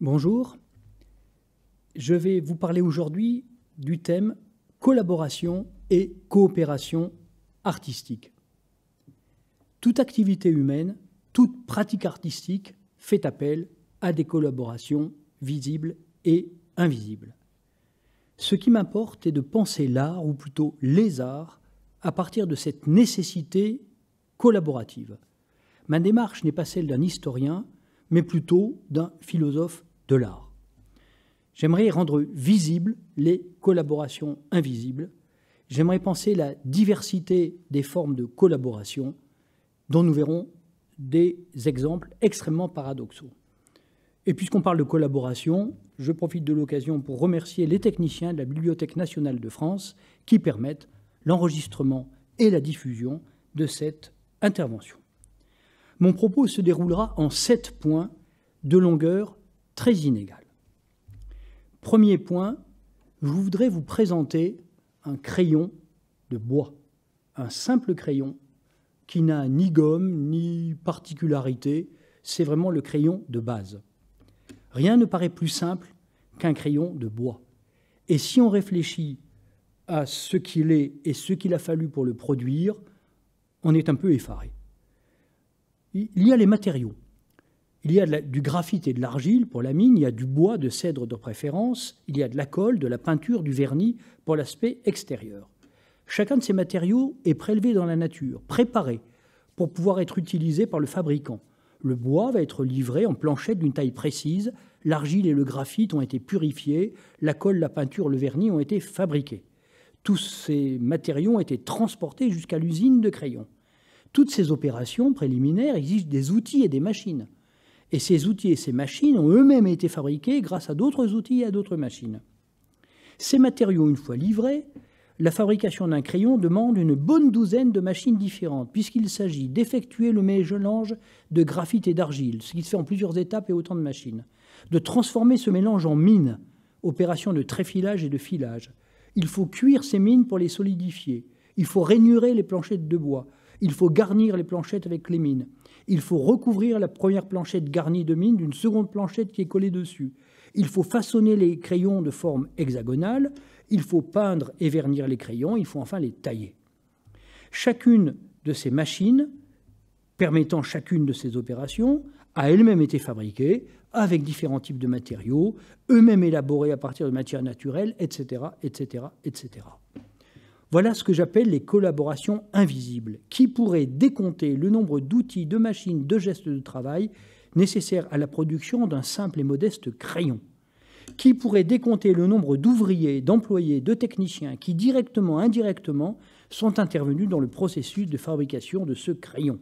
Bonjour, je vais vous parler aujourd'hui du thème collaboration et coopération artistique. Toute activité humaine, toute pratique artistique fait appel à des collaborations visibles et invisibles. Ce qui m'importe est de penser l'art, ou plutôt les arts, à partir de cette nécessité collaborative. Ma démarche n'est pas celle d'un historien, mais plutôt d'un philosophe de l'art. J'aimerais rendre visibles les collaborations invisibles. J'aimerais penser la diversité des formes de collaboration dont nous verrons des exemples extrêmement paradoxaux. Et puisqu'on parle de collaboration, je profite de l'occasion pour remercier les techniciens de la Bibliothèque nationale de France qui permettent l'enregistrement et la diffusion de cette intervention. Mon propos se déroulera en sept points de longueur très inégale. Premier point, je voudrais vous présenter un crayon de bois, un simple crayon qui n'a ni gomme ni particularité, c'est vraiment le crayon de base. Rien ne paraît plus simple qu'un crayon de bois. Et si on réfléchit à ce qu'il est et ce qu'il a fallu pour le produire, on est un peu effaré. Il y a les matériaux. Il y a du graphite et de l'argile pour la mine, il y a du bois, de cèdre de préférence, il y a de la colle, de la peinture, du vernis pour l'aspect extérieur. Chacun de ces matériaux est prélevé dans la nature, préparé pour pouvoir être utilisé par le fabricant. Le bois va être livré en planchette d'une taille précise, l'argile et le graphite ont été purifiés, la colle, la peinture, le vernis ont été fabriqués. Tous ces matériaux ont été transportés jusqu'à l'usine de crayons. Toutes ces opérations préliminaires exigent des outils et des machines. Et ces outils et ces machines ont eux-mêmes été fabriqués grâce à d'autres outils et à d'autres machines. Ces matériaux, une fois livrés, la fabrication d'un crayon demande une bonne douzaine de machines différentes, puisqu'il s'agit d'effectuer le mélange de graphite et d'argile, ce qui se fait en plusieurs étapes et autant de machines, de transformer ce mélange en mine, opération de tréfilage et de filage. Il faut cuire ces mines pour les solidifier. Il faut rainurer les planchettes de bois. Il faut garnir les planchettes avec les mines il faut recouvrir la première planchette garnie de mine d'une seconde planchette qui est collée dessus. Il faut façonner les crayons de forme hexagonale, il faut peindre et vernir les crayons, il faut enfin les tailler. Chacune de ces machines, permettant chacune de ces opérations, a elle-même été fabriquée avec différents types de matériaux, eux-mêmes élaborés à partir de matières naturelles, etc., etc., etc. Voilà ce que j'appelle les collaborations invisibles, qui pourraient décompter le nombre d'outils, de machines, de gestes de travail nécessaires à la production d'un simple et modeste crayon, qui pourraient décompter le nombre d'ouvriers, d'employés, de techniciens qui, directement, indirectement, sont intervenus dans le processus de fabrication de ce crayon,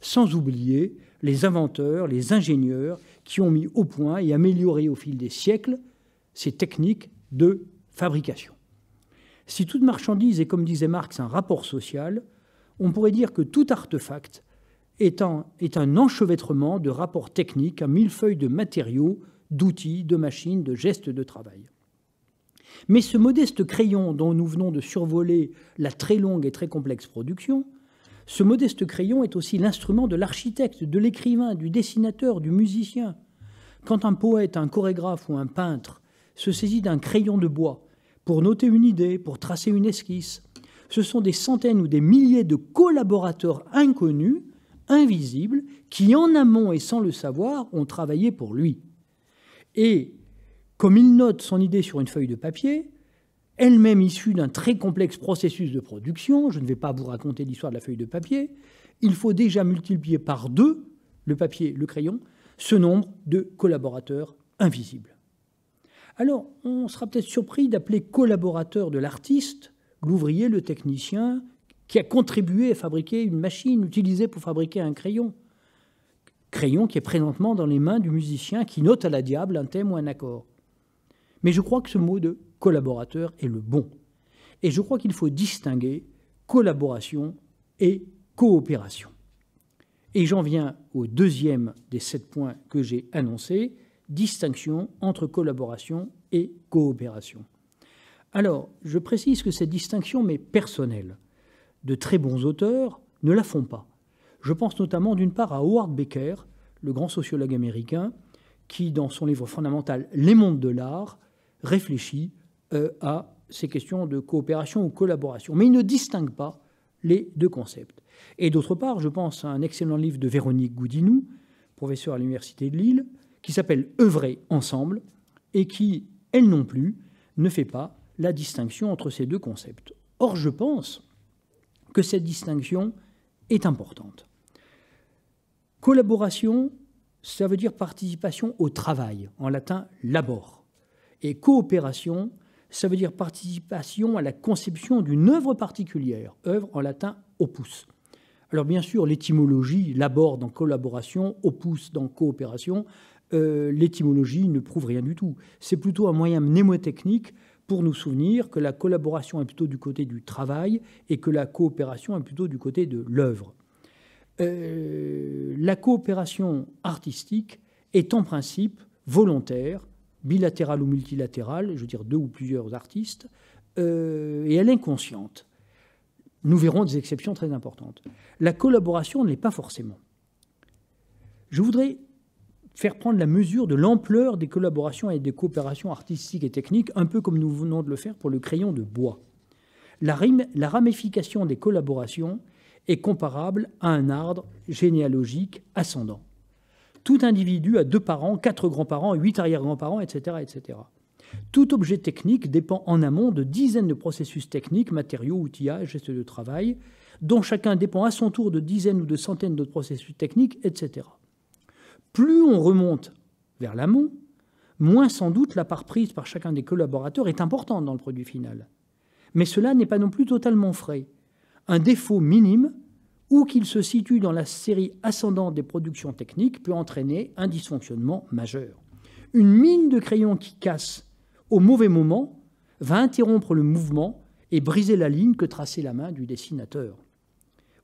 sans oublier les inventeurs, les ingénieurs qui ont mis au point et amélioré au fil des siècles ces techniques de fabrication. Si toute marchandise est, comme disait Marx, un rapport social, on pourrait dire que tout artefact est un, un enchevêtrement de rapports techniques à mille feuilles de matériaux, d'outils, de machines, de gestes de travail. Mais ce modeste crayon dont nous venons de survoler la très longue et très complexe production, ce modeste crayon est aussi l'instrument de l'architecte, de l'écrivain, du dessinateur, du musicien. Quand un poète, un chorégraphe ou un peintre se saisit d'un crayon de bois pour noter une idée, pour tracer une esquisse. Ce sont des centaines ou des milliers de collaborateurs inconnus, invisibles, qui en amont et sans le savoir ont travaillé pour lui. Et comme il note son idée sur une feuille de papier, elle-même issue d'un très complexe processus de production, je ne vais pas vous raconter l'histoire de la feuille de papier, il faut déjà multiplier par deux, le papier, le crayon, ce nombre de collaborateurs invisibles. Alors, on sera peut-être surpris d'appeler collaborateur de l'artiste l'ouvrier, le technicien, qui a contribué à fabriquer une machine utilisée pour fabriquer un crayon. Crayon qui est présentement dans les mains du musicien qui note à la diable un thème ou un accord. Mais je crois que ce mot de collaborateur est le bon. Et je crois qu'il faut distinguer collaboration et coopération. Et j'en viens au deuxième des sept points que j'ai annoncés, distinction entre collaboration et coopération. Alors, je précise que cette distinction m'est personnelle. De très bons auteurs ne la font pas. Je pense notamment d'une part à Howard Becker, le grand sociologue américain, qui, dans son livre fondamental Les mondes de l'art, réfléchit euh, à ces questions de coopération ou collaboration. Mais il ne distingue pas les deux concepts. Et d'autre part, je pense à un excellent livre de Véronique Goudinou, professeure à l'Université de Lille, qui s'appelle Œuvrer ensemble, et qui, elle non plus, ne fait pas la distinction entre ces deux concepts. Or, je pense que cette distinction est importante. Collaboration, ça veut dire participation au travail, en latin labor. Et coopération, ça veut dire participation à la conception d'une œuvre particulière, œuvre en latin opus. Alors bien sûr, l'étymologie, labor dans collaboration, opus dans coopération, euh, l'étymologie ne prouve rien du tout. C'est plutôt un moyen mnémotechnique pour nous souvenir que la collaboration est plutôt du côté du travail et que la coopération est plutôt du côté de l'œuvre. Euh, la coopération artistique est en principe volontaire, bilatérale ou multilatérale, je veux dire deux ou plusieurs artistes, euh, et elle est inconsciente. Nous verrons des exceptions très importantes. La collaboration ne l'est pas forcément. Je voudrais faire prendre la mesure de l'ampleur des collaborations et des coopérations artistiques et techniques, un peu comme nous venons de le faire pour le crayon de bois. La, ramification des collaborations est comparable à un arbre généalogique ascendant. Tout individu a deux parents, quatre grands-parents, huit arrière-grands-parents, etc., etc. Tout objet technique dépend en amont de dizaines de processus techniques, matériaux, outillages, gestes de travail, dont chacun dépend à son tour de dizaines ou de centaines d'autres processus techniques, etc. Plus on remonte vers l'amont, moins sans doute la part prise par chacun des collaborateurs est importante dans le produit final. Mais cela n'est pas non plus totalement frais. Un défaut minime, ou qu'il se situe dans la série ascendante des productions techniques, peut entraîner un dysfonctionnement majeur. Une mine de crayon qui casse au mauvais moment va interrompre le mouvement et briser la ligne que traçait la main du dessinateur.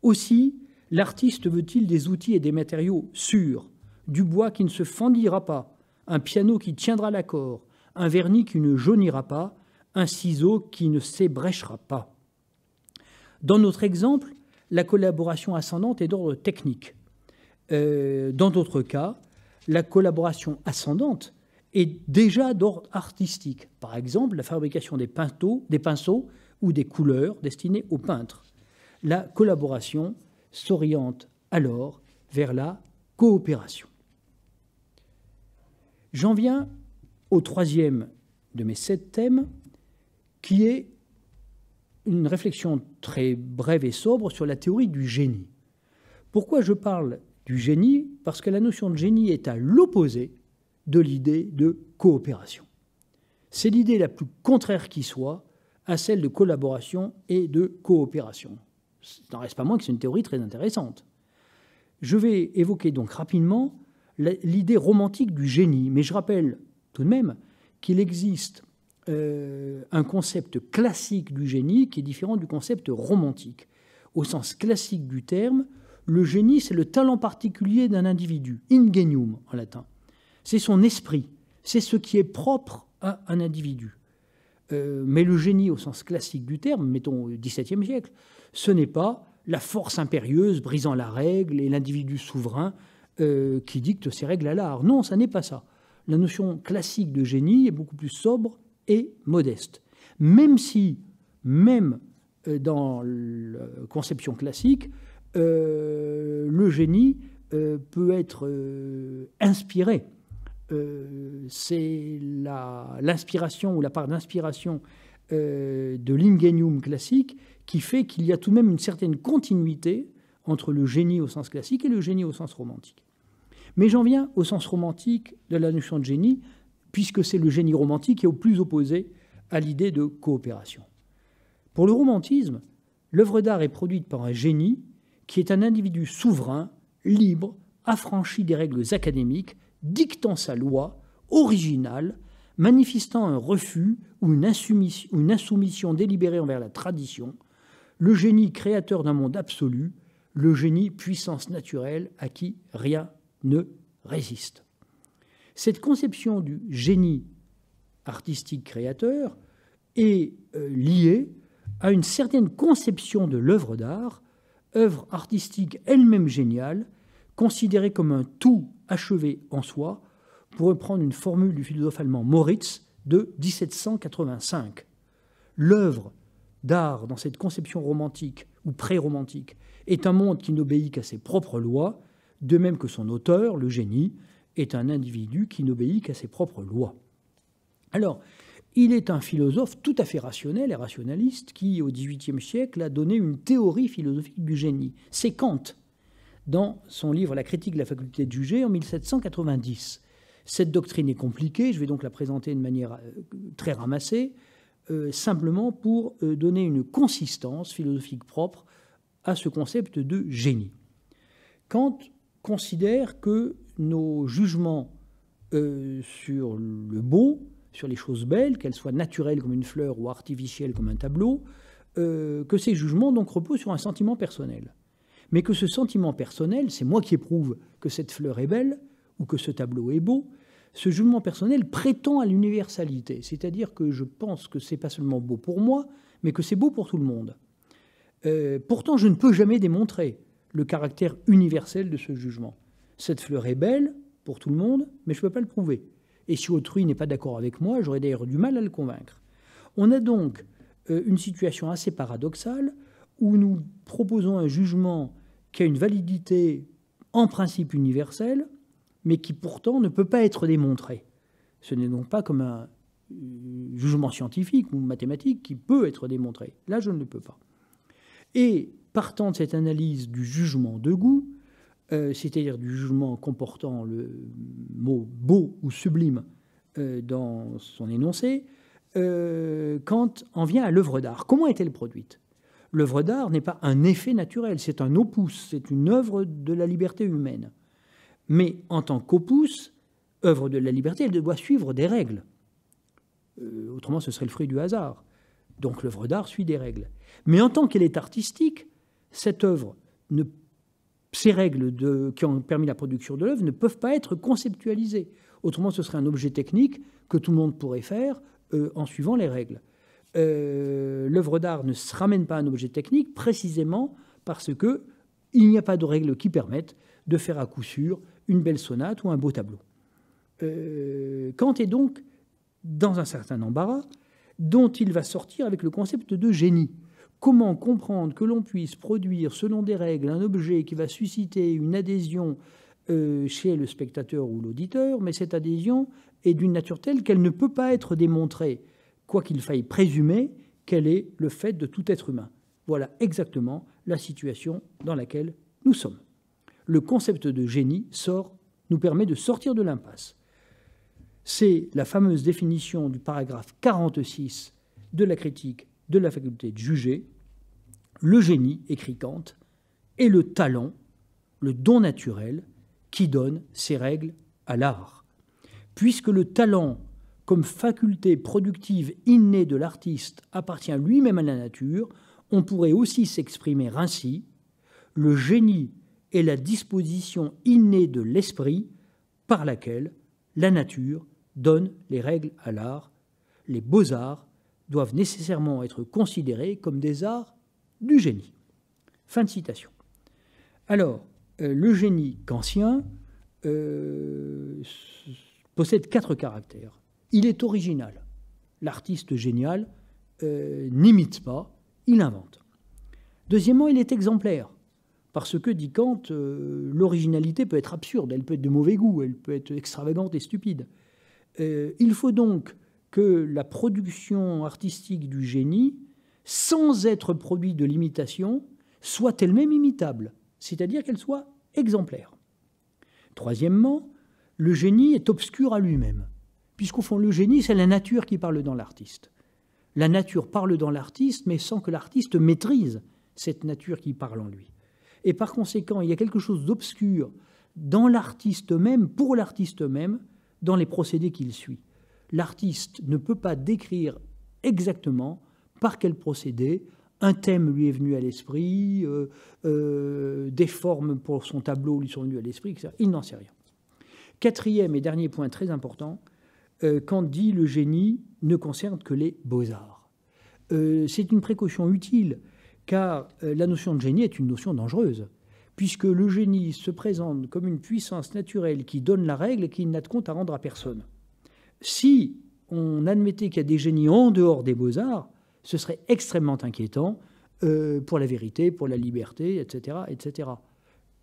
Aussi, l'artiste veut-il des outils et des matériaux sûrs, du bois qui ne se fendira pas, un piano qui tiendra l'accord, un vernis qui ne jaunira pas, un ciseau qui ne s'ébréchera pas. Dans notre exemple, la collaboration ascendante est d'ordre technique. Euh, dans d'autres cas, la collaboration ascendante est déjà d'ordre artistique. Par exemple, la fabrication des pinceaux, des pinceaux ou des couleurs destinées aux peintres. La collaboration s'oriente alors vers la coopération. J'en viens au troisième de mes sept thèmes, qui est une réflexion très brève et sobre sur la théorie du génie. Pourquoi je parle du génie? Parce que la notion de génie est à l'opposé de l'idée de coopération. C'est l'idée la plus contraire qui soit à celle de collaboration et de coopération. Il n'en reste pas moins que c'est une théorie très intéressante. Je vais évoquer donc rapidement l'idée romantique du génie. Mais je rappelle tout de même qu'il existe euh, un concept classique du génie qui est différent du concept romantique. Au sens classique du terme, le génie, c'est le talent particulier d'un individu, ingenium en latin. C'est son esprit, c'est ce qui est propre à un individu. Euh, mais le génie, au sens classique du terme, mettons au XVIIe siècle, ce n'est pas la force impérieuse brisant la règle et l'individu souverain euh, qui dicte ses règles à l'art. Non, ça n'est pas ça. La notion classique de génie est beaucoup plus sobre et modeste. Même si, même euh, dans la conception classique, euh, le génie peut être inspiré. C'est l'inspiration ou la part d'inspiration de l'ingenium classique qui fait qu'il y a tout de même une certaine continuité entre le génie au sens classique et le génie au sens romantique. Mais j'en viens au sens romantique de la notion de génie, puisque c'est le génie romantique qui est au plus opposé à l'idée de coopération. Pour le romantisme, l'œuvre d'art est produite par un génie qui est un individu souverain, libre, affranchi des règles académiques, dictant sa loi, originale, manifestant un refus ou une insoumission délibérée envers la tradition, le génie créateur d'un monde absolu, le génie puissance naturelle à qui rien ne résiste. Cette conception du génie artistique créateur est euh, liée à une certaine conception de l'œuvre d'art, œuvre artistique elle-même géniale, considérée comme un tout achevé en soi, pour reprendre une formule du philosophe allemand Moritz de 1785. L'œuvre d'art dans cette conception romantique ou pré-romantique est un monde qui n'obéit qu'à ses propres lois, de même que son auteur, le génie, est un individu qui n'obéit qu'à ses propres lois. Alors, il est un philosophe tout à fait rationnel et rationaliste qui, au XVIIIe siècle, a donné une théorie philosophique du génie. C'est Kant, dans son livre La critique de la faculté de juger en 1790. Cette doctrine est compliquée, je vais donc la présenter de manière euh, très ramassée, simplement pour euh, donner une consistance philosophique propre à ce concept de génie. Kant considère que nos jugements sur le beau, sur les choses belles, qu'elles soient naturelles comme une fleur ou artificielles comme un tableau, que ces jugements donc reposent sur un sentiment personnel. Mais que ce sentiment personnel, c'est moi qui éprouve que cette fleur est belle, ou que ce tableau est beau, ce jugement personnel prétend à l'universalité, c'est-à-dire que je pense que c'est pas seulement beau pour moi, mais que c'est beau pour tout le monde. Euh, pourtant, je ne peux jamais démontrer le caractère universel de ce jugement. Cette fleur est belle pour tout le monde, mais je ne peux pas le prouver. Et si autrui n'est pas d'accord avec moi, j'aurais d'ailleurs du mal à le convaincre. On a donc euh, une situation assez paradoxale où nous proposons un jugement qui a une validité en principe universelle, mais qui pourtant ne peut pas être démontré. Ce n'est donc pas comme un euh, jugement scientifique ou mathématique qui peut être démontré. Là, je ne le peux pas. Et partant de cette analyse du jugement de goût, euh, c'est-à-dire du jugement comportant le mot beau ou sublime euh, dans son énoncé, Kant en vient à l'œuvre d'art. Comment est-elle produite? L'œuvre d'art n'est pas un effet naturel, c'est un opus, c'est une œuvre de la liberté humaine. Mais en tant qu'opus, œuvre de la liberté, elle doit suivre des règles. Euh, autrement, ce serait le fruit du hasard. Donc l'œuvre d'art suit des règles. Mais en tant qu'elle est artistique, cette œuvre, ces règles qui ont permis la production de l'œuvre ne peuvent pas être conceptualisées. Autrement, ce serait un objet technique que tout le monde pourrait faire euh, en suivant les règles. Euh, l'œuvre d'art ne se ramène pas à un objet technique précisément parce que il n'y a pas de règles qui permettent de faire à coup sûr une belle sonate ou un beau tableau. Euh, Kant est donc dans un certain embarras dont il va sortir avec le concept de génie. Comment comprendre que l'on puisse produire selon des règles un objet qui va susciter une adhésion euh, chez le spectateur ou l'auditeur, mais cette adhésion est d'une nature telle qu'elle ne peut pas être démontrée, quoi qu'il faille présumer qu'elle est le fait de tout être humain. Voilà exactement la situation dans laquelle nous sommes le concept de génie sort, nous permet de sortir de l'impasse. C'est la fameuse définition du paragraphe 46 de la critique de la faculté de juger. Le génie, écrit Kant, est le talent, le don naturel qui donne ses règles à l'art. Puisque le talent, comme faculté productive innée de l'artiste, appartient lui-même à la nature, on pourrait aussi s'exprimer ainsi. Le génie est la disposition innée de l'esprit par laquelle la nature donne les règles à l'art. Les beaux-arts doivent nécessairement être considérés comme des arts du génie. Fin de citation. Alors, euh, le génie kantien euh, possède quatre caractères. Il est original. L'artiste génial euh, n'imite pas, il invente. Deuxièmement, il est exemplaire. Parce que, dit Kant, euh, l'originalité peut être absurde, elle peut être de mauvais goût, elle peut être extravagante et stupide. Euh, il faut donc que la production artistique du génie, sans être produit de l'imitation, soit elle-même imitable, c'est-à-dire qu'elle soit exemplaire. Troisièmement, le génie est obscur à lui-même, puisqu'au fond, le génie, c'est la nature qui parle dans l'artiste. La nature parle dans l'artiste, mais sans que l'artiste maîtrise cette nature qui parle en lui. Et par conséquent, il y a quelque chose d'obscur dans l'artiste même, pour l'artiste même, dans les procédés qu'il suit. L'artiste ne peut pas décrire exactement par quel procédé un thème lui est venu à l'esprit, euh, euh, des formes pour son tableau lui sont venues à l'esprit, etc. Il n'en sait rien. Quatrième et dernier point très important, euh, quand dit le génie ne concerne que les beaux-arts. c'est une précaution utile car euh, la notion de génie est une notion dangereuse, puisque le génie se présente comme une puissance naturelle qui donne la règle et qui n'a de compte à rendre à personne. Si on admettait qu'il y a des génies en dehors des beaux-arts, ce serait extrêmement inquiétant euh, pour la vérité, pour la liberté, etc., etc.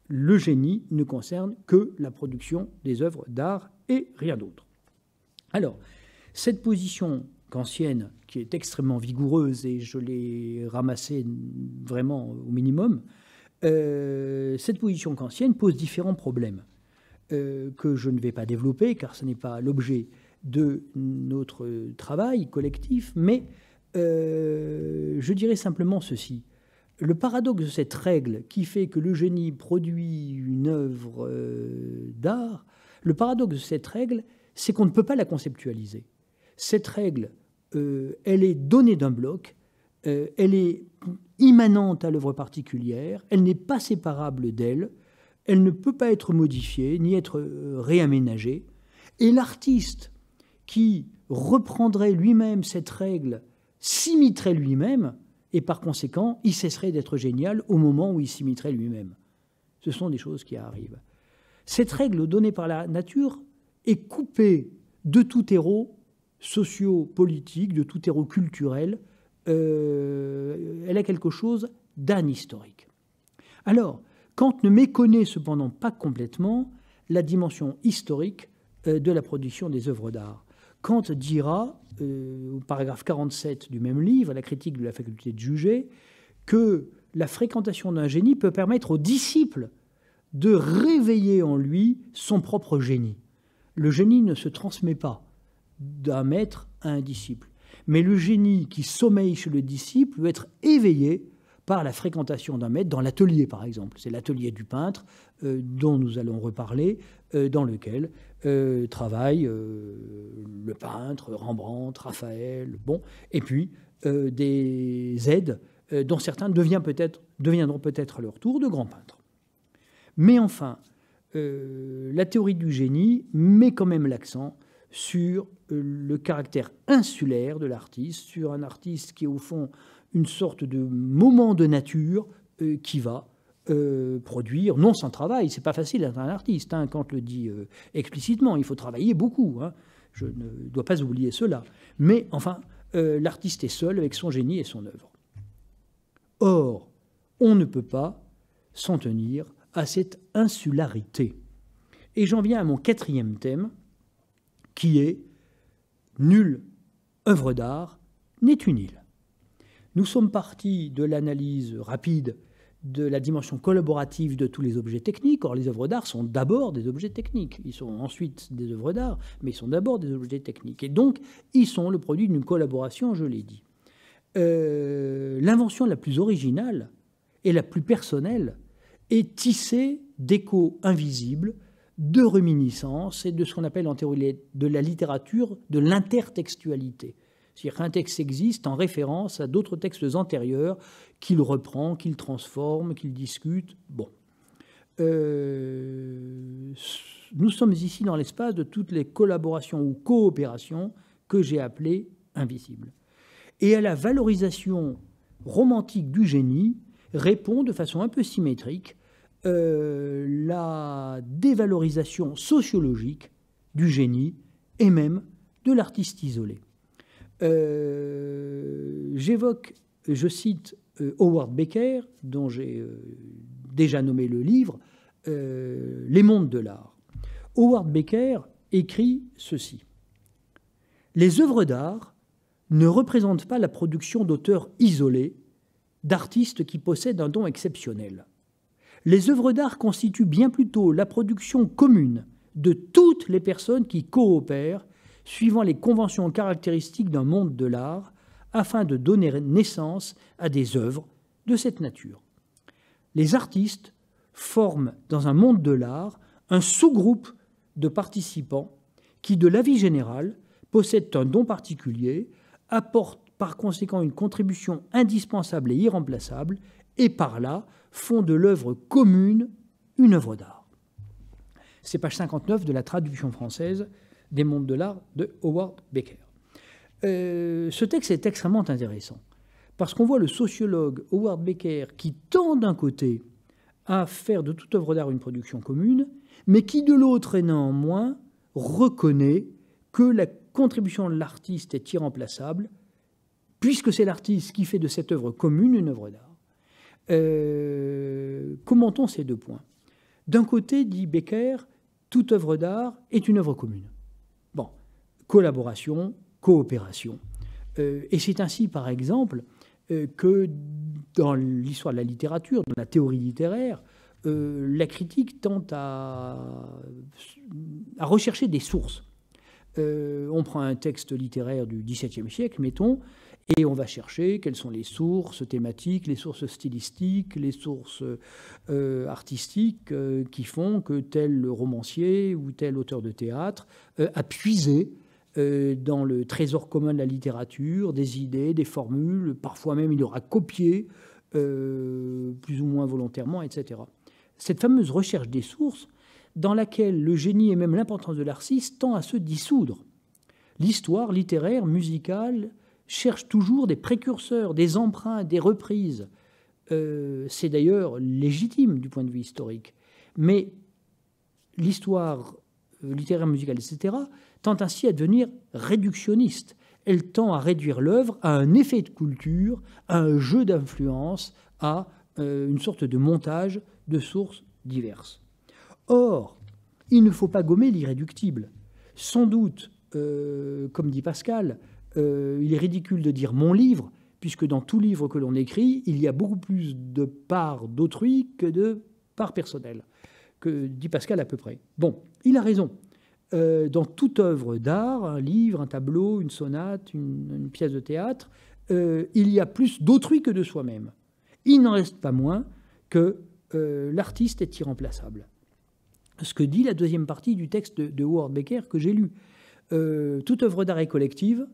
Le génie ne concerne que la production des œuvres d'art et rien d'autre. Alors, cette position kantienne, qui est extrêmement vigoureuse, et je l'ai ramassée vraiment au minimum, euh, cette position kantienne pose différents problèmes euh, que je ne vais pas développer, car ce n'est pas l'objet de notre travail collectif, mais euh, je dirais simplement ceci. Le paradoxe de cette règle qui fait que le génie produit une œuvre d'art, le paradoxe de cette règle, c'est qu'on ne peut pas la conceptualiser. Cette règle, elle est donnée d'un bloc, elle est immanente à l'œuvre particulière, elle n'est pas séparable d'elle, elle ne peut pas être modifiée ni être euh, réaménagée, et l'artiste qui reprendrait lui-même cette règle s'imiterait lui-même, et par conséquent, il cesserait d'être génial au moment où il s'imiterait lui-même. Ce sont des choses qui arrivent. Cette règle donnée par la nature est coupée de tout héros socio-politique, de tout héros culturel, euh, elle a quelque chose d'anhistorique. Alors, Kant ne méconnaît cependant pas complètement la dimension historique euh, de la production des œuvres d'art. Kant dira, euh, au paragraphe 47 du même livre, La critique de la faculté de juger, que la fréquentation d'un génie peut permettre au disciple de réveiller en lui son propre génie. Le génie ne se transmet pas d'un maître à un disciple. Mais le génie qui sommeille chez le disciple peut être éveillé par la fréquentation d'un maître dans l'atelier, par exemple. C'est l'atelier du peintre euh, dont nous allons reparler, euh, dans lequel euh, travaillent le peintre, Rembrandt, Raphaël, bon, et puis des aides dont certains deviendront peut-être à leur tour de grands peintres. Mais enfin, la théorie du génie met quand même l'accent sur euh, le caractère insulaire de l'artiste, sur un artiste qui est au fond une sorte de moment de nature euh, qui va euh, produire, non sans travail, c'est pas facile d'être un artiste, hein, quand le dit explicitement, il faut travailler beaucoup, hein. je ne dois pas oublier cela, mais enfin, l'artiste est seul avec son génie et son œuvre. Or, on ne peut pas s'en tenir à cette insularité. Et j'en viens à mon quatrième thème, qui est nulle œuvre d'art n'est une île. Nous sommes partis de l'analyse rapide de la dimension collaborative de tous les objets techniques. Or, les œuvres d'art sont d'abord des objets techniques. Ils sont ensuite des œuvres d'art, mais ils sont d'abord des objets techniques. Et donc, ils sont le produit d'une collaboration, je l'ai dit. Euh, l'invention la plus originale et la plus personnelle est tissée d'échos invisibles de réminiscence et de ce qu'on appelle en théorie de la littérature de l'intertextualité. C'est-à-dire qu'un texte existe en référence à d'autres textes antérieurs qu'il reprend, qu'il transforme, qu'il discute. Bon. Euh, nous sommes ici dans l'espace de toutes les collaborations ou coopérations que j'ai appelées invisibles. Et à la valorisation romantique du génie répond de façon un peu symétrique euh, la dévalorisation sociologique du génie et même de l'artiste isolé. Euh, j'évoque, je cite euh, Howard Becker, dont j'ai déjà nommé le livre, Les mondes de l'art. Howard Becker écrit ceci. Les œuvres d'art ne représentent pas la production d'auteurs isolés, d'artistes qui possèdent un don exceptionnel les œuvres d'art constituent bien plutôt la production commune de toutes les personnes qui coopèrent suivant les conventions caractéristiques d'un monde de l'art afin de donner naissance à des œuvres de cette nature. Les artistes forment dans un monde de l'art un sous-groupe de participants qui, de la vie générale, possèdent un don particulier, apportent par conséquent une contribution indispensable et irremplaçable, et par là font de l'œuvre commune une œuvre d'art. C'est page 59 de la traduction française des mondes de l'art de Howard Becker. Euh, ce texte est extrêmement intéressant parce qu'on voit le sociologue Howard Becker qui tend d'un côté à faire de toute œuvre d'art une production commune, mais qui de l'autre et néanmoins reconnaît que la contribution de l'artiste est irremplaçable, puisque c'est l'artiste qui fait de cette œuvre commune une œuvre d'art. Euh, commentons ces deux points. D'un côté, dit Becker, toute œuvre d'art est une œuvre commune. Bon, collaboration, coopération. Euh, et c'est ainsi, par exemple, euh, que dans l'histoire de la littérature, dans la théorie littéraire, la critique tente à, à rechercher des sources. on prend un texte littéraire du XVIIe siècle, mettons, et on va chercher quelles sont les sources thématiques, les sources stylistiques, les sources artistiques qui font que tel romancier ou tel auteur de théâtre a puisé euh, dans le trésor commun de la littérature, des idées, des formules, parfois même il aura copié, euh, plus ou moins volontairement, etc. Cette fameuse recherche des sources, dans laquelle le génie et même l'importance de l'artiste tend à se dissoudre. L'histoire littéraire, musicale, cherche toujours des précurseurs, des emprunts, des reprises. Euh, c'est d'ailleurs légitime du point de vue historique. Mais l'histoire littéraire, musicale, etc., tend ainsi à devenir réductionniste. Elle tend à réduire l'œuvre à un effet de culture, à un jeu d'influence, à euh, une sorte de montage de sources diverses. Or, il ne faut pas gommer l'irréductible. Sans doute, euh, comme dit Pascal, euh, il est ridicule de dire mon livre, puisque dans tout livre que l'on écrit, il y a beaucoup plus de parts d'autrui que de parts personnelles, que dit Pascal à peu près. Bon, il a raison. Euh, dans toute œuvre d'art, un livre, un tableau, une sonate, une, pièce de théâtre, euh, il y a plus d'autrui que de soi-même. Il n'en reste pas moins que l'artiste est irremplaçable. Ce que dit la deuxième partie du texte de, de Howard Becker que j'ai lu. toute œuvre d'art est collective,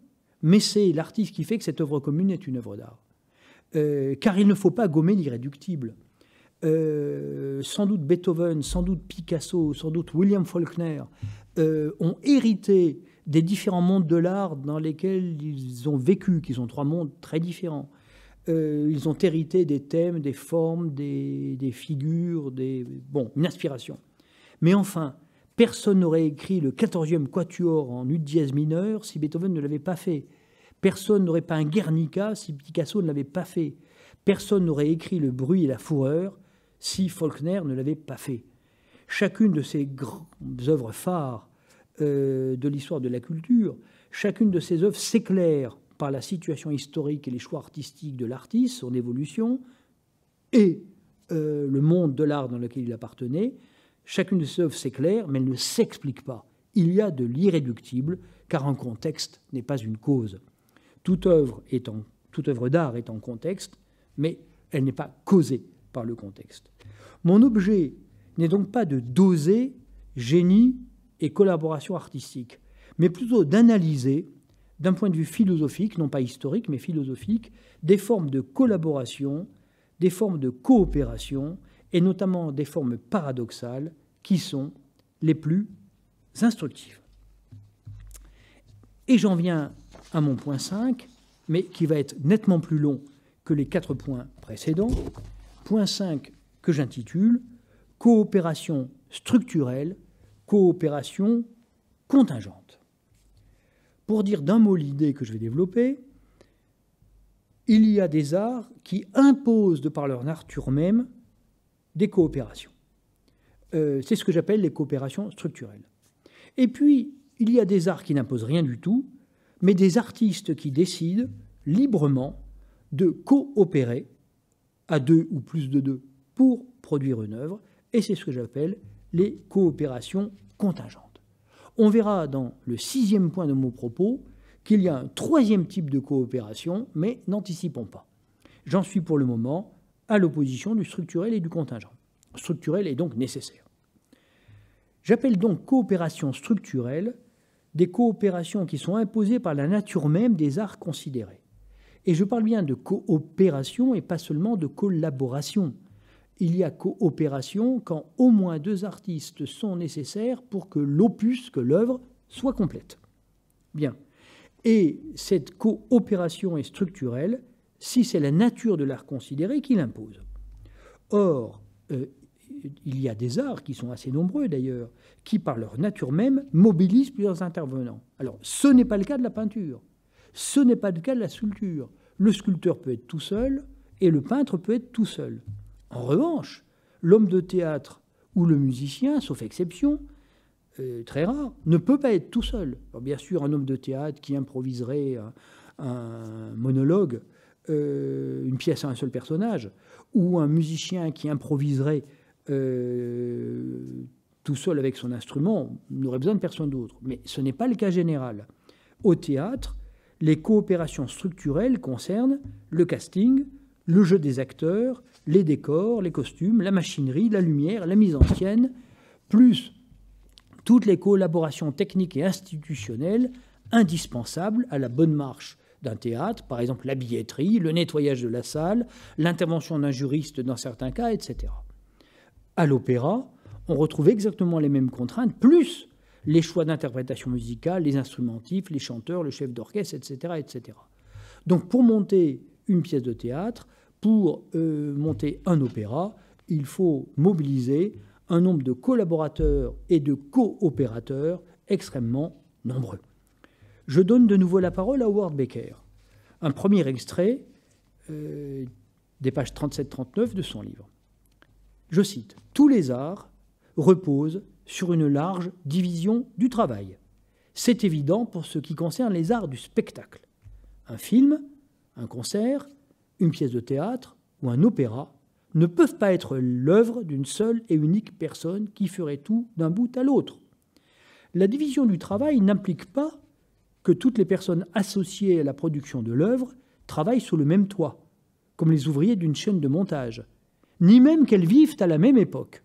mais c'est l'artiste qui fait que cette œuvre commune est une œuvre d'art. car il ne faut pas gommer l'irréductible. sans doute Beethoven, sans doute Picasso, sans doute William Faulkner euh, ont hérité des différents mondes de l'art dans lesquels ils ont vécu, qui sont trois mondes très différents. Euh, ils ont hérité des thèmes, des formes, des, figures, des, une inspiration. Mais enfin, personne n'aurait écrit le 14e quatuor en ut dièse mineur si Beethoven ne l'avait pas fait. Personne n'aurait pas un Guernica si Picasso ne l'avait pas fait. Personne n'aurait écrit le bruit et la fureur si Faulkner ne l'avait pas fait chacune de ces grandes œuvres phares euh, de l'histoire de la culture, chacune de ces œuvres s'éclaire par la situation historique et les choix artistiques de l'artiste, son évolution, et euh, le monde de l'art dans lequel il appartenait. Chacune de ces œuvres s'éclaire, mais elle ne s'explique pas. Il y a de l'irréductible, car un contexte n'est pas une cause. Toute œuvre, d'art est en contexte, mais elle n'est pas causée par le contexte. Mon objet n'est donc pas de doser génie et collaboration artistique, mais plutôt d'analyser, d'un point de vue philosophique, non pas historique, mais philosophique, des formes de collaboration, des formes de coopération, et notamment des formes paradoxales qui sont les plus instructives. Et j'en viens à mon point 5, mais qui va être nettement plus long que les quatre points précédents. Point 5 que j'intitule coopération structurelle, coopération contingente. Pour dire d'un mot l'idée que je vais développer, il y a des arts qui imposent de par leur nature même des coopérations. Euh, c'est ce que j'appelle les coopérations structurelles. Et puis, il y a des arts qui n'imposent rien du tout, mais des artistes qui décident librement de coopérer à deux ou plus de deux pour produire une œuvre, et c'est ce que j'appelle les coopérations contingentes. On verra dans le sixième point de mon propos qu'il y a un troisième type de coopération, mais n'anticipons pas. J'en suis pour le moment à l'opposition du structurel et du contingent. Structurel est donc nécessaire. J'appelle donc coopération structurelle des coopérations qui sont imposées par la nature même des arts considérés. Et je parle bien de coopération et pas seulement de collaboration il y a coopération quand au moins deux artistes sont nécessaires pour que l'opus, que l'œuvre, soit complète. Bien. Et cette coopération est structurelle si c'est la nature de l'art considéré qui l'impose. Or, euh, il y a des arts qui sont assez nombreux d'ailleurs, qui par leur nature même mobilisent plusieurs intervenants. Alors ce n'est pas le cas de la peinture, ce n'est pas le cas de la sculpture. Le sculpteur peut être tout seul et le peintre peut être tout seul. En revanche, l'homme de théâtre ou le musicien, sauf exception, euh, très rare, ne peut pas être tout seul. bien sûr, un homme de théâtre qui improviserait un, monologue, euh, une pièce à un seul personnage, ou un musicien qui improviserait euh, tout seul avec son instrument, n'aurait besoin de personne d'autre. Mais ce n'est pas le cas général. Au théâtre, les coopérations structurelles concernent le casting, le jeu des acteurs, les décors, les costumes, la machinerie, la lumière, la mise en scène, plus toutes les collaborations techniques et institutionnelles indispensables à la bonne marche d'un théâtre, par exemple la billetterie, le nettoyage de la salle, l'intervention d'un juriste dans certains cas, etc. À l'opéra, on retrouve exactement les mêmes contraintes, plus les choix d'interprétation musicale, les instrumentifs, les chanteurs, le chef d'orchestre, etc.. Donc pour monter une pièce de théâtre, pour euh, monter un opéra, il faut mobiliser un nombre de collaborateurs et de coopérateurs extrêmement nombreux. Je donne de nouveau la parole à Howard Baker. Un premier extrait euh, des pages 37-39 de son livre. Je cite Tous les arts reposent sur une large division du travail. C'est évident pour ce qui concerne les arts du spectacle. Un film, un concert, une pièce de théâtre ou un opéra ne peuvent pas être l'œuvre d'une seule et unique personne qui ferait tout d'un bout à l'autre. La division du travail n'implique pas que toutes les personnes associées à la production de l'œuvre travaillent sous le même toit, comme les ouvriers d'une chaîne de montage, ni même qu'elles vivent à la même époque.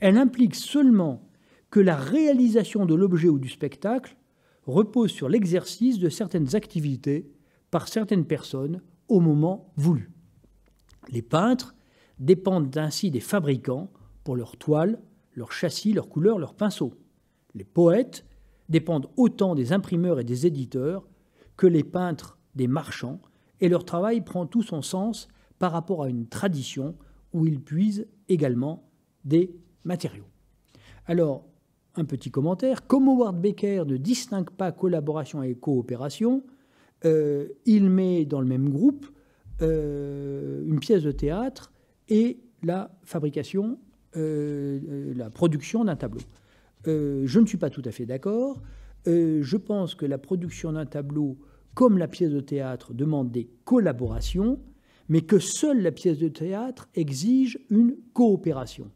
Elle implique seulement que la réalisation de l'objet ou du spectacle repose sur l'exercice de certaines activités par certaines personnes au moment voulu. Les peintres dépendent ainsi des fabricants pour leurs toiles, leurs châssis, leurs couleurs, leurs pinceaux. Les poètes dépendent autant des imprimeurs et des éditeurs que les peintres des marchands, et leur travail prend tout son sens par rapport à une tradition où ils puisent également des matériaux. Alors, un petit commentaire. Comme Howard Baker ne distingue pas collaboration et coopération, euh, il met dans le même groupe euh, une pièce de théâtre et la fabrication, euh, la production d'un tableau. je ne suis pas tout à fait d'accord. je pense que la production d'un tableau, comme la pièce de théâtre, demande des collaborations, mais que seule la pièce de théâtre exige une coopération.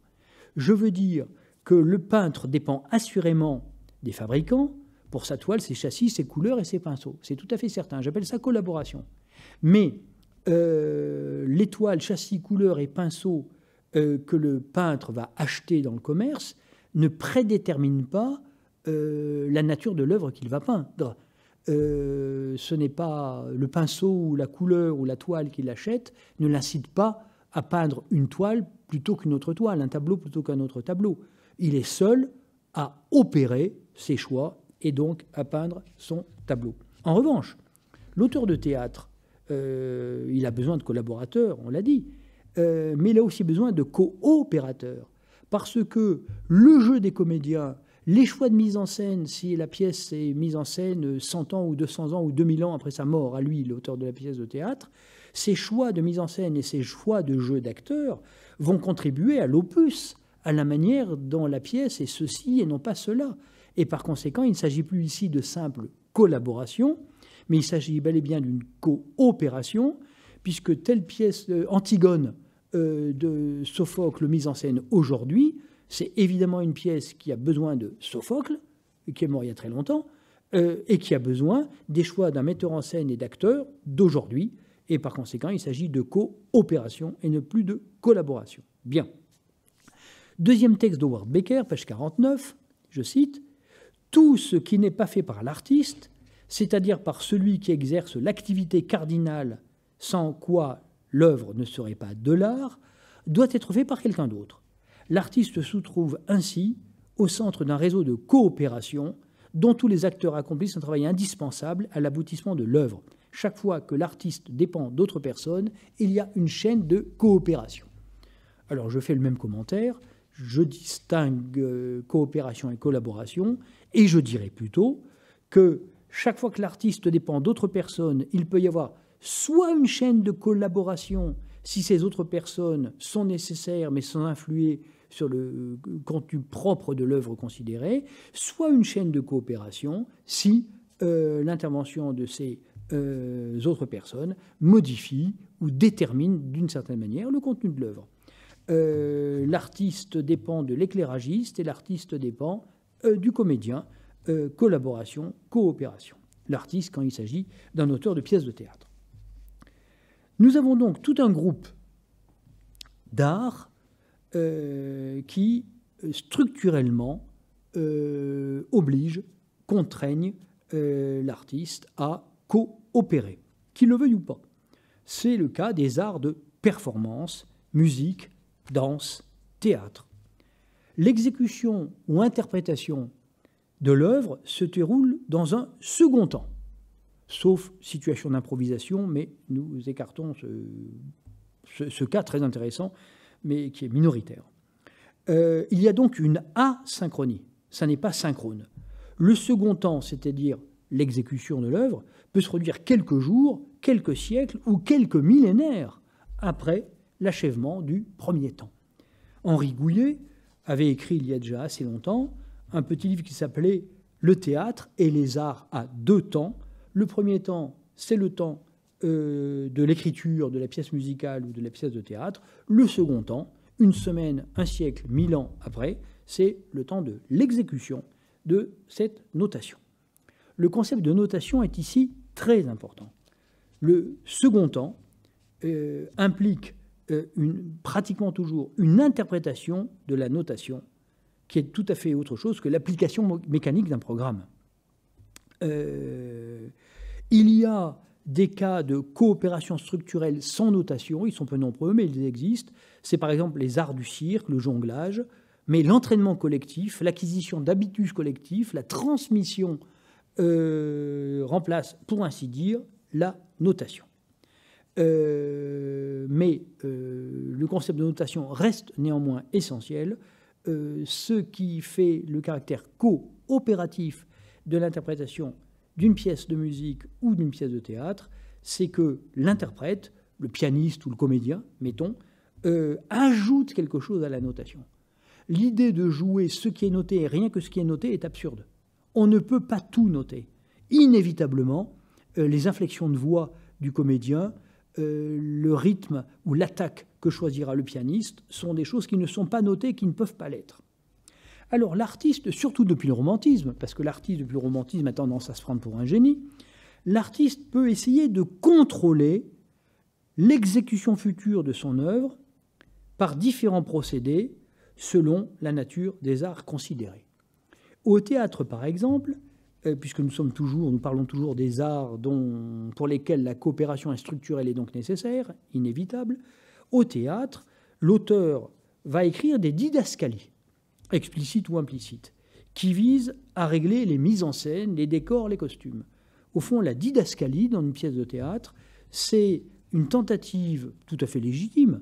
Je veux dire que le peintre dépend assurément des fabricants pour sa toile, ses châssis, ses couleurs et ses pinceaux. C'est tout à fait certain. J'appelle ça collaboration. Mais euh, les toiles, châssis, couleurs et pinceaux euh, que le peintre va acheter dans le commerce ne prédéterminent pas euh, la nature de l'œuvre qu'il va peindre. Ce n'est pas le pinceau ou la couleur ou la toile qu'il achète ne l'incite pas à peindre une toile plutôt qu'une autre toile, un tableau plutôt qu'un autre tableau. Il est seul à opérer ses choix et donc à peindre son tableau. En revanche, l'auteur de théâtre, euh, il a besoin de collaborateurs, on l'a dit, euh, mais il a aussi besoin de coopérateurs, parce que le jeu des comédiens, les choix de mise en scène, si la pièce est mise en scène 100 ans ou 200 ans ou 2000 ans après sa mort, à lui, l'auteur de la pièce de théâtre, ces choix de mise en scène et ces choix de jeu d'acteurs vont contribuer à l'opus, à la manière dont la pièce est ceci et non pas cela. Et par conséquent, il ne s'agit plus ici de simple collaboration, mais il s'agit bel et bien d'une coopération, puisque telle pièce euh, Antigone euh, de Sophocle mise en scène aujourd'hui, c'est évidemment une pièce qui a besoin de Sophocle, qui est mort il y a très longtemps, euh, et qui a besoin des choix d'un metteur en scène et d'acteurs d'aujourd'hui, et par conséquent, il s'agit de coopération et ne plus de collaboration. Bien. Deuxième texte d'Howard Baker, page 49, je cite Tout ce qui n'est pas fait par l'artiste, c'est-à-dire par celui qui exerce l'activité cardinale sans quoi l'œuvre ne serait pas de l'art, doit être fait par quelqu'un d'autre. L'artiste se trouve ainsi au centre d'un réseau de coopération dont tous les acteurs accomplissent un travail indispensable à l'aboutissement de l'œuvre. Chaque fois que l'artiste dépend d'autres personnes, il y a une chaîne de coopération. Alors je fais le même commentaire, je distingue euh, coopération et collaboration, et je dirais plutôt que chaque fois que l'artiste dépend d'autres personnes, il peut y avoir soit une chaîne de collaboration si ces autres personnes sont nécessaires mais sans influer sur le contenu propre de l'œuvre considérée, soit une chaîne de coopération si euh, l'intervention de ces euh, autres personnes modifie ou détermine d'une certaine manière le contenu de l'œuvre. Euh, l'artiste dépend de l'éclairagiste et l'artiste dépend du comédien. collaboration, coopération. L'artiste quand il s'agit d'un auteur de pièces de théâtre. Nous avons donc tout un groupe d'art qui structurellement oblige, contraignent l'artiste à coopérer, qu'il le veuille ou pas. C'est le cas des arts de performance, musique, danse, théâtre. L'exécution ou interprétation de l'œuvre se déroule dans un second temps, sauf situation d'improvisation, mais nous écartons ce, cas très intéressant, mais qui est minoritaire. Euh, il y a donc une asynchronie, ça n'est pas synchrone. Le second temps, c'est-à-dire l'exécution de l'œuvre, peut se produire quelques jours, quelques siècles ou quelques millénaires après l'achèvement du premier temps. Henri Gouillet avait écrit il y a déjà assez longtemps un petit livre qui s'appelait Le théâtre et les arts à deux temps. Le premier temps, c'est le temps euh, de l'écriture de la pièce musicale ou de la pièce de théâtre. Le second temps, une semaine, un siècle, mille ans après, c'est le temps de l'exécution de cette notation. Le concept de notation est ici très important. Le second temps euh, implique euh, pratiquement toujours une interprétation de la notation qui est tout à fait autre chose que l'application mécanique d'un programme. Il y a des cas de coopération structurelle sans notation, ils sont peu nombreux, mais ils existent. C'est par exemple les arts du cirque, le jonglage, mais l'entraînement collectif, l'acquisition d'habitus collectifs, la transmission euh, remplace, pour ainsi dire, la notation. Euh, mais euh, le concept de notation reste néanmoins essentiel. ce qui fait le caractère coopératif de l'interprétation d'une pièce de musique ou d'une pièce de théâtre, c'est que l'interprète, le pianiste ou le comédien, mettons, ajoute quelque chose à la notation. L'idée de jouer ce qui est noté et rien que ce qui est noté est absurde on ne peut pas tout noter. Inévitablement, euh, les inflexions de voix du comédien, euh, le rythme ou l'attaque que choisira le pianiste sont des choses qui ne sont pas notées, qui ne peuvent pas l'être. Alors l'artiste, surtout depuis le romantisme, parce que l'artiste depuis le romantisme a tendance à se prendre pour un génie, l'artiste peut essayer de contrôler l'exécution future de son œuvre par différents procédés selon la nature des arts considérés. Au théâtre, par exemple, euh, puisque nous parlons toujours des arts dont, pour lesquels la coopération est structurelle et donc nécessaire, inévitable, au théâtre, l'auteur va écrire des didascalies, explicites ou implicites, qui visent à régler les mises en scène, les décors, les costumes. Au fond, la didascalie dans une pièce de théâtre, c'est une tentative tout à fait légitime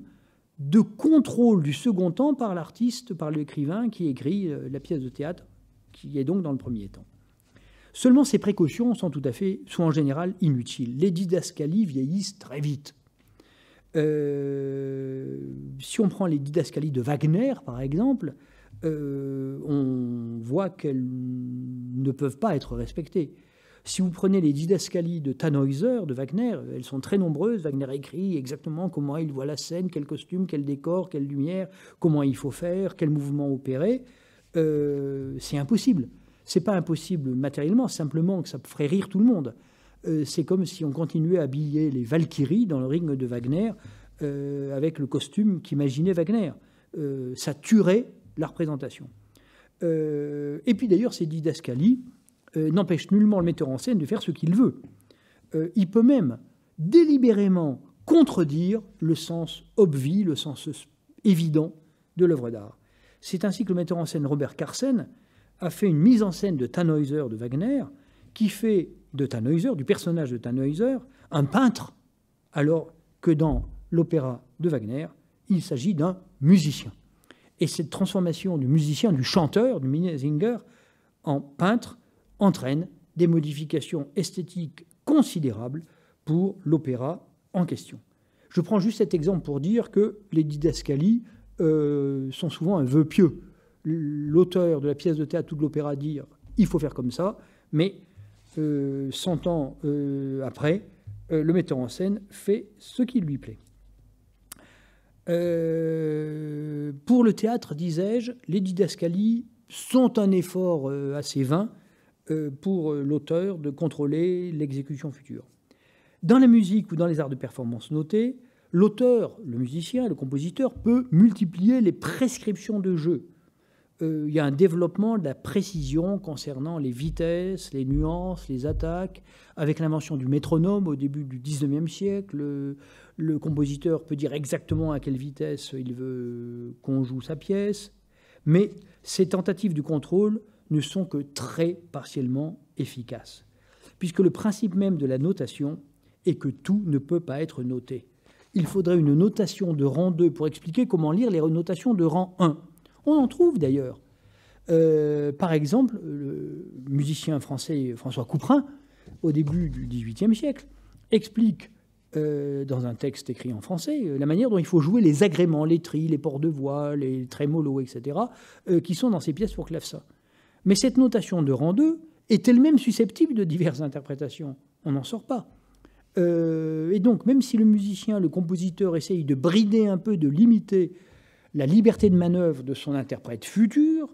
de contrôle du second temps par l'artiste, par l'écrivain qui écrit euh, la pièce de théâtre qui est donc dans le premier temps. Seulement, ces précautions sont tout à fait, sont en général inutiles. Les didascalies vieillissent très vite. Euh, si on prend les didascalies de Wagner, par exemple, euh, on voit qu'elles ne peuvent pas être respectées. Si vous prenez les didascalies de Tannhäuser, de Wagner, elles sont très nombreuses. Wagner écrit exactement comment il voit la scène, quel costume, quel décor, quelle lumière, comment il faut faire, quel mouvement opérer. Euh, c'est impossible. C'est pas impossible matériellement, simplement que ça ferait rire tout le monde. Euh, c'est comme si on continuait à habiller les Valkyries dans le ring de Wagner avec le costume qu'imaginait Wagner. ça tuerait la représentation. et puis d'ailleurs, ces didascalies n'empêchent nullement le metteur en scène de faire ce qu'il veut. il peut même délibérément contredire le sens obvi, le sens évident de l'œuvre d'art. C'est ainsi que le metteur en scène Robert Carsen a fait une mise en scène de Tannhäuser de Wagner qui fait de Tannhäuser, du personnage de Tannhäuser, un peintre, alors que dans l'opéra de Wagner, il s'agit d'un musicien. Et cette transformation du musicien, du chanteur, du Minnesänger, en peintre, entraîne des modifications esthétiques considérables pour l'opéra en question. Je prends juste cet exemple pour dire que les didascalies euh, sont souvent un vœu pieux. L'auteur de la pièce de théâtre ou de l'opéra dit il faut faire comme ça, mais euh, 100 ans euh, après, euh, le metteur en scène fait ce qui lui plaît. Pour le théâtre, disais-je, les didascalies sont un effort assez vain pour l'auteur de contrôler l'exécution future. Dans la musique ou dans les arts de performance notés, l'auteur, le musicien, le compositeur peut multiplier les prescriptions de jeu. Euh, il y a un développement de la précision concernant les vitesses, les nuances, les attaques. Avec l'invention du métronome au début du 19e siècle, le, le compositeur peut dire exactement à quelle vitesse il veut qu'on joue sa pièce. Mais ces tentatives de contrôle ne sont que très partiellement efficaces, puisque le principe même de la notation est que tout ne peut pas être noté. Il faudrait une notation de rang 2 pour expliquer comment lire les notations de rang 1. On en trouve d'ailleurs. Euh, par exemple, le musicien français François Couperin, au début du XVIIIe siècle, explique euh, dans un texte écrit en français euh, la manière dont il faut jouer les agréments, les tris, les ports de voix, les trémolos, etc., qui sont dans ces pièces pour clavecin. Mais cette notation de rang 2 est elle-même susceptible de diverses interprétations. On n'en sort pas. Et donc, même si le musicien, le compositeur essaye de brider un peu, de limiter la liberté de manœuvre de son interprète futur,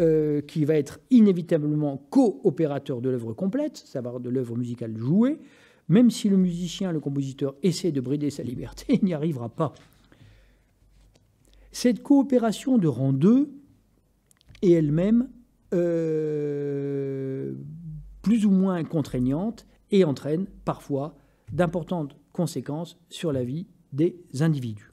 euh, qui va être inévitablement co-opérateur de l'œuvre complète, savoir de l'œuvre musicale jouée, même si le musicien, le compositeur essaie de brider sa liberté, il n'y arrivera pas. Cette coopération de rang 2 est elle-même euh, plus ou moins contraignante et entraîne parfois d'importantes conséquences sur la vie des individus.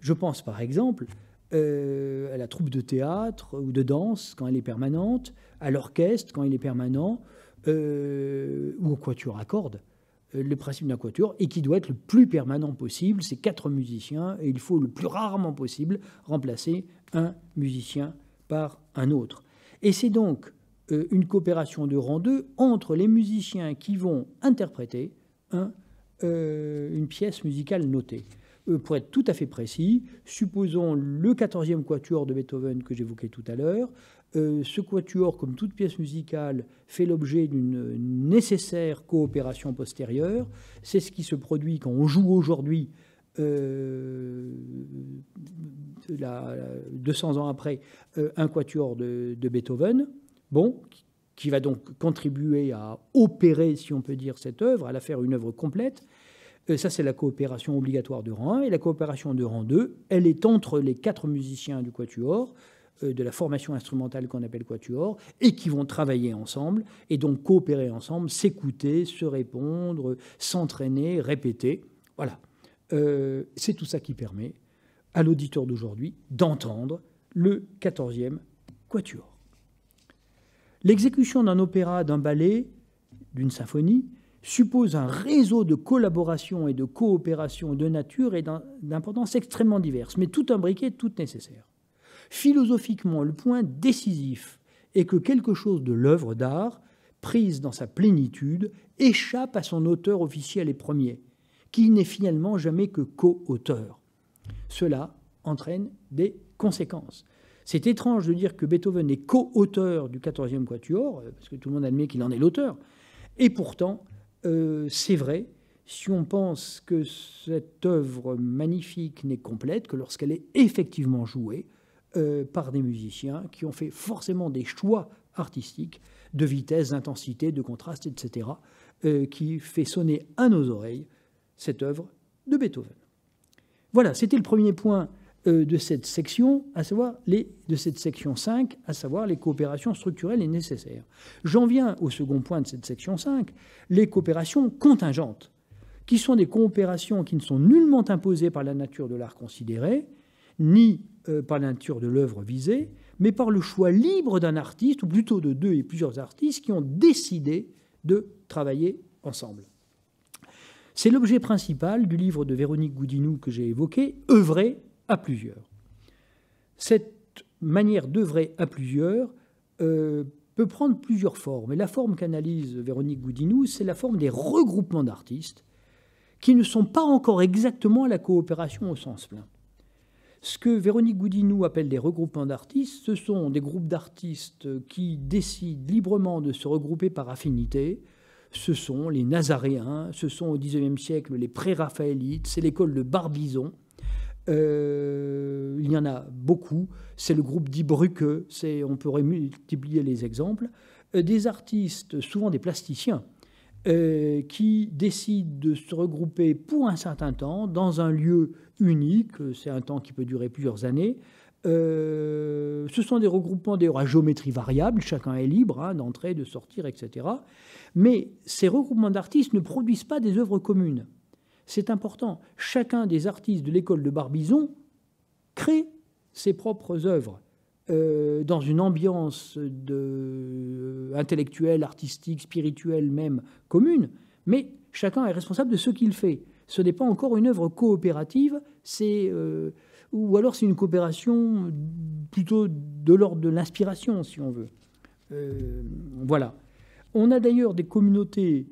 Je pense par exemple euh, à la troupe de théâtre ou de danse quand elle est permanente, à l'orchestre quand il est permanent, euh, ou au quatuor à cordes. Euh, le principe d'un quatuor et qui doit être le plus permanent possible. C'est quatre musiciens et il faut le plus rarement possible remplacer un musicien par un autre. Et c'est donc une coopération de rang 2 entre les musiciens qui vont interpréter un une pièce musicale notée. Euh, pour être tout à fait précis, supposons le 14e quatuor de Beethoven que j'évoquais tout à l'heure. Euh, ce quatuor, comme toute pièce musicale, fait l'objet d'une nécessaire coopération postérieure. C'est ce qui se produit quand on joue aujourd'hui, 200 ans après, un quatuor de, de Beethoven. Bon, qui va donc contribuer à opérer, si on peut dire, cette œuvre, à la faire une œuvre complète. Euh, ça, c'est la coopération obligatoire de rang 1. Et la coopération de rang 2, elle est entre les quatre musiciens du quatuor, euh, de la formation instrumentale qu'on appelle quatuor, et qui vont travailler ensemble, et donc coopérer ensemble, s'écouter, se répondre, s'entraîner, répéter. Voilà. Euh, c'est tout ça qui permet à l'auditeur d'aujourd'hui d'entendre le 14e quatuor. L'exécution d'un opéra, d'un ballet, d'une symphonie, suppose un réseau de collaboration et de coopération de nature et d'importance extrêmement diverses, mais tout imbriqué, tout nécessaire. Philosophiquement, le point décisif est que quelque chose de l'œuvre d'art, prise dans sa plénitude, échappe à son auteur officiel et premier, qui n'est finalement jamais que co-auteur. Cela entraîne des conséquences. C'est étrange de dire que Beethoven est co-auteur du 14e quatuor, parce que tout le monde admet qu'il en est l'auteur. Et pourtant, euh, c'est vrai, si on pense que cette œuvre magnifique n'est complète que lorsqu'elle est effectivement jouée euh, par des musiciens qui ont fait forcément des choix artistiques de vitesse, d'intensité, de contraste, etc., qui fait sonner à nos oreilles cette œuvre de Beethoven. Voilà, c'était le premier point euh, de cette section, à savoir les, de cette section 5, à savoir les coopérations structurelles et nécessaires. J'en viens au second point de cette section 5, les coopérations contingentes, qui sont des coopérations qui ne sont nullement imposées par la nature de l'art considéré, ni euh, par la nature de l'œuvre visée, mais par le choix libre d'un artiste, ou plutôt de deux et plusieurs artistes, qui ont décidé de travailler ensemble. C'est l'objet principal du livre de Véronique Goudinou que j'ai évoqué, œuvrer à plusieurs. Cette manière d'œuvrer à plusieurs euh, peut prendre plusieurs formes. Et la forme qu'analyse Véronique Goudinou, c'est la forme des regroupements d'artistes qui ne sont pas encore exactement la coopération au sens plein. Ce que Véronique Goudinou appelle des regroupements d'artistes, ce sont des groupes d'artistes qui décident librement de se regrouper par affinité. Ce sont les Nazaréens, ce sont au XIXe siècle les pré-raphaélites, c'est l'école de Barbizon. Euh, il y en a beaucoup. C'est le groupe d'Ibruque, on pourrait multiplier les exemples. Euh, des artistes, souvent des plasticiens, euh, qui décident de se regrouper pour un certain temps dans un lieu unique, c'est un temps qui peut durer plusieurs années. Ce sont des regroupements d'ailleurs à géométrie variable, chacun est libre hein, d'entrer, de sortir, etc. Mais ces regroupements d'artistes ne produisent pas des œuvres communes. C'est important. Chacun des artistes de l'école de Barbizon crée ses propres œuvres. Euh, dans une ambiance euh, intellectuelle, artistique, spirituelle même commune, mais chacun est responsable de ce qu'il fait. Ce n'est pas encore une œuvre coopérative, c'est euh, ou alors c'est une coopération plutôt de l'ordre de l'inspiration, si on veut. voilà. On a d'ailleurs des communautés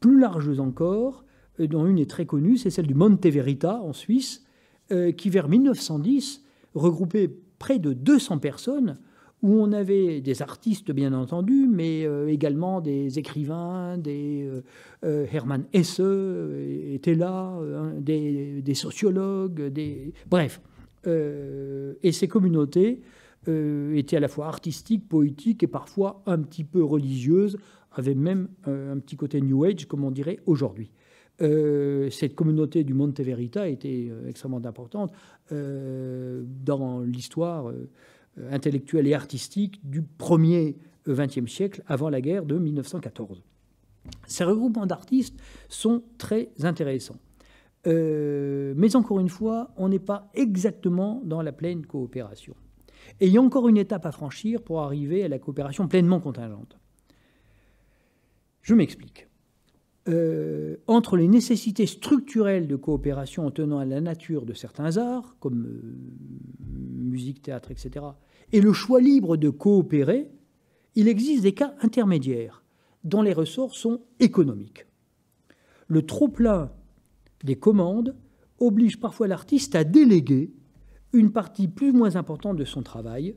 plus larges encore, dont une est très connue, c'est celle du Monte Verita en Suisse, qui vers 1910 regroupait près de 200 personnes où on avait des artistes, bien entendu, mais euh, également des écrivains, des euh, euh, Hermann Hesse était là, des, sociologues, des bref. et ces communautés étaient à la fois artistiques, poétiques et parfois un petit peu religieuses, avaient même un petit côté New Age, comme on dirait aujourd'hui. Euh, cette communauté du Monte Verita était euh, extrêmement importante euh, dans l'histoire intellectuelle et artistique du premier XXe siècle, avant la guerre de 1914. Ces regroupements d'artistes sont très intéressants. mais encore une fois, on n'est pas exactement dans la pleine coopération. Et il y a encore une étape à franchir pour arriver à la coopération pleinement contingente. Je m'explique. Euh, entre les nécessités structurelles de coopération en tenant à la nature de certains arts, comme euh, musique, théâtre, etc., et le choix libre de coopérer, il existe des cas intermédiaires dont les ressorts sont économiques. Le trop-plein des commandes oblige parfois l'artiste à déléguer une partie plus ou moins importante de son travail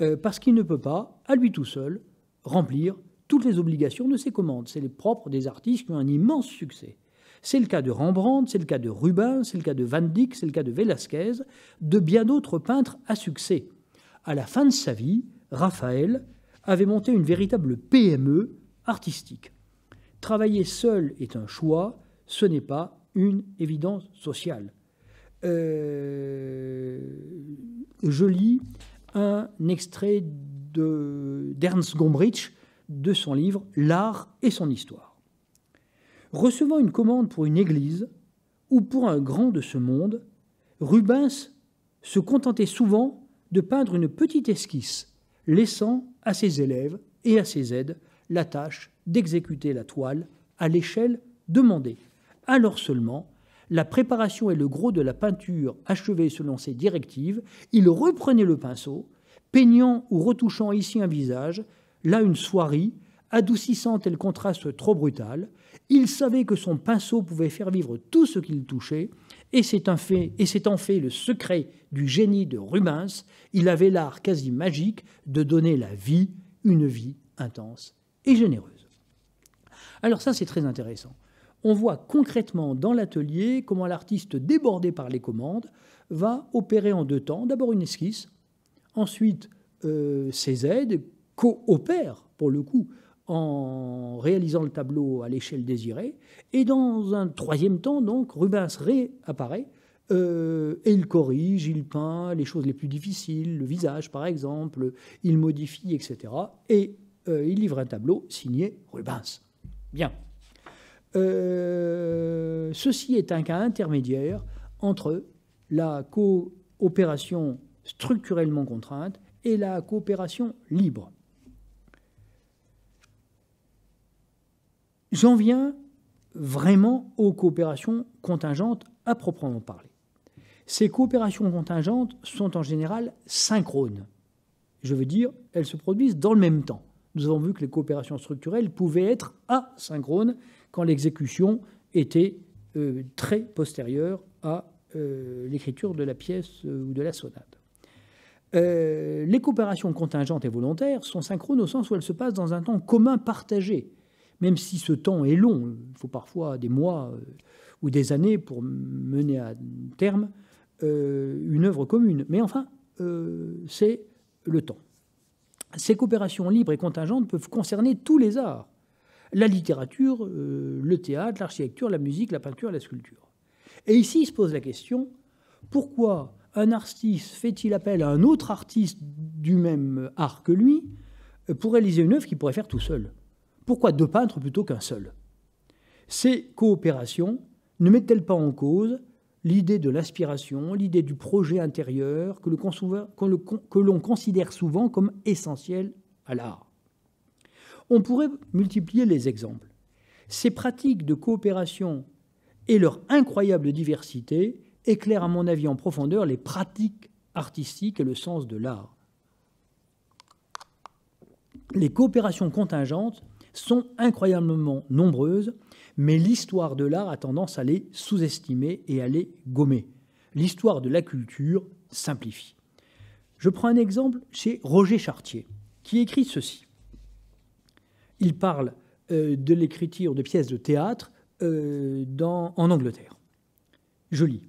euh, parce qu'il ne peut pas, à lui tout seul, remplir toutes les obligations de ses commandes. C'est les propres des artistes qui ont un immense succès. C'est le cas de Rembrandt, c'est le cas de Rubens, c'est le cas de Van Dyck, c'est le cas de Velázquez, de bien d'autres peintres à succès. À la fin de sa vie, Raphaël avait monté une véritable PME artistique. Travailler seul est un choix, ce n'est pas une évidence sociale. Euh, je lis un extrait d'Ernst Gombrich de son livre L'art et son histoire. Recevant une commande pour une église ou pour un grand de ce monde, Rubens se contentait souvent de peindre une petite esquisse, laissant à ses élèves et à ses aides la tâche d'exécuter la toile à l'échelle demandée. Alors seulement, la préparation et le gros de la peinture achevée selon ses directives, il reprenait le pinceau, peignant ou retouchant ici un visage, là une soierie, adoucissant tel contraste trop brutal. Il savait que son pinceau pouvait faire vivre tout ce qu'il touchait, et c'est, un fait, et fait le secret du génie de Rubens. Il avait l'art quasi magique de donner la vie, une vie intense et généreuse. Alors ça, c'est très intéressant. On voit concrètement dans l'atelier comment l'artiste débordé par les commandes va opérer en deux temps. D'abord une esquisse, ensuite euh, ses aides coopèrent, pour le coup, en réalisant le tableau à l'échelle désirée. Et dans un troisième temps, donc, Rubens réapparaît euh, et il corrige, il peint les choses les plus difficiles, le visage par exemple, il modifie, etc. Et euh, il livre un tableau signé Rubens. Bien. Euh, ceci est un cas intermédiaire entre la coopération structurellement contrainte et la coopération libre. J'en viens vraiment aux coopérations contingentes à proprement parler. Ces coopérations contingentes sont en général synchrones. Je veux dire, elles se produisent dans le même temps. Nous avons vu que les coopérations structurelles pouvaient être asynchrones quand l'exécution était euh, très postérieure à euh, l'écriture de la pièce euh, ou de la sonate. les coopérations contingentes et volontaires sont synchrones au sens où elles se passent dans un temps commun partagé, même si ce temps est long. Il faut parfois des mois ou des années pour mener à terme une œuvre commune. Mais enfin, c'est le temps. Ces coopérations libres et contingentes peuvent concerner tous les arts la littérature, le théâtre, l'architecture, la musique, la peinture, la sculpture. Et ici, il se pose la question, pourquoi un artiste fait-il appel à un autre artiste du même art que lui pour réaliser une œuvre qu'il pourrait faire tout seul? Pourquoi deux peintres plutôt qu'un seul? Ces coopérations ne mettent-elles pas en cause l'idée de l'aspiration, l'idée du projet intérieur que l'on considère souvent comme essentiel à l'art? On pourrait multiplier les exemples. Ces pratiques de coopération et leur incroyable diversité éclairent à mon avis en profondeur les pratiques artistiques et le sens de l'art. Les coopérations contingentes sont incroyablement nombreuses, mais l'histoire de l'art a tendance à les sous-estimer et à les gommer. L'histoire de la culture simplifie. Je prends un exemple chez Roger Chartier, qui écrit ceci. Il parle euh, de l'écriture de pièces de théâtre euh, en Angleterre. Je lis.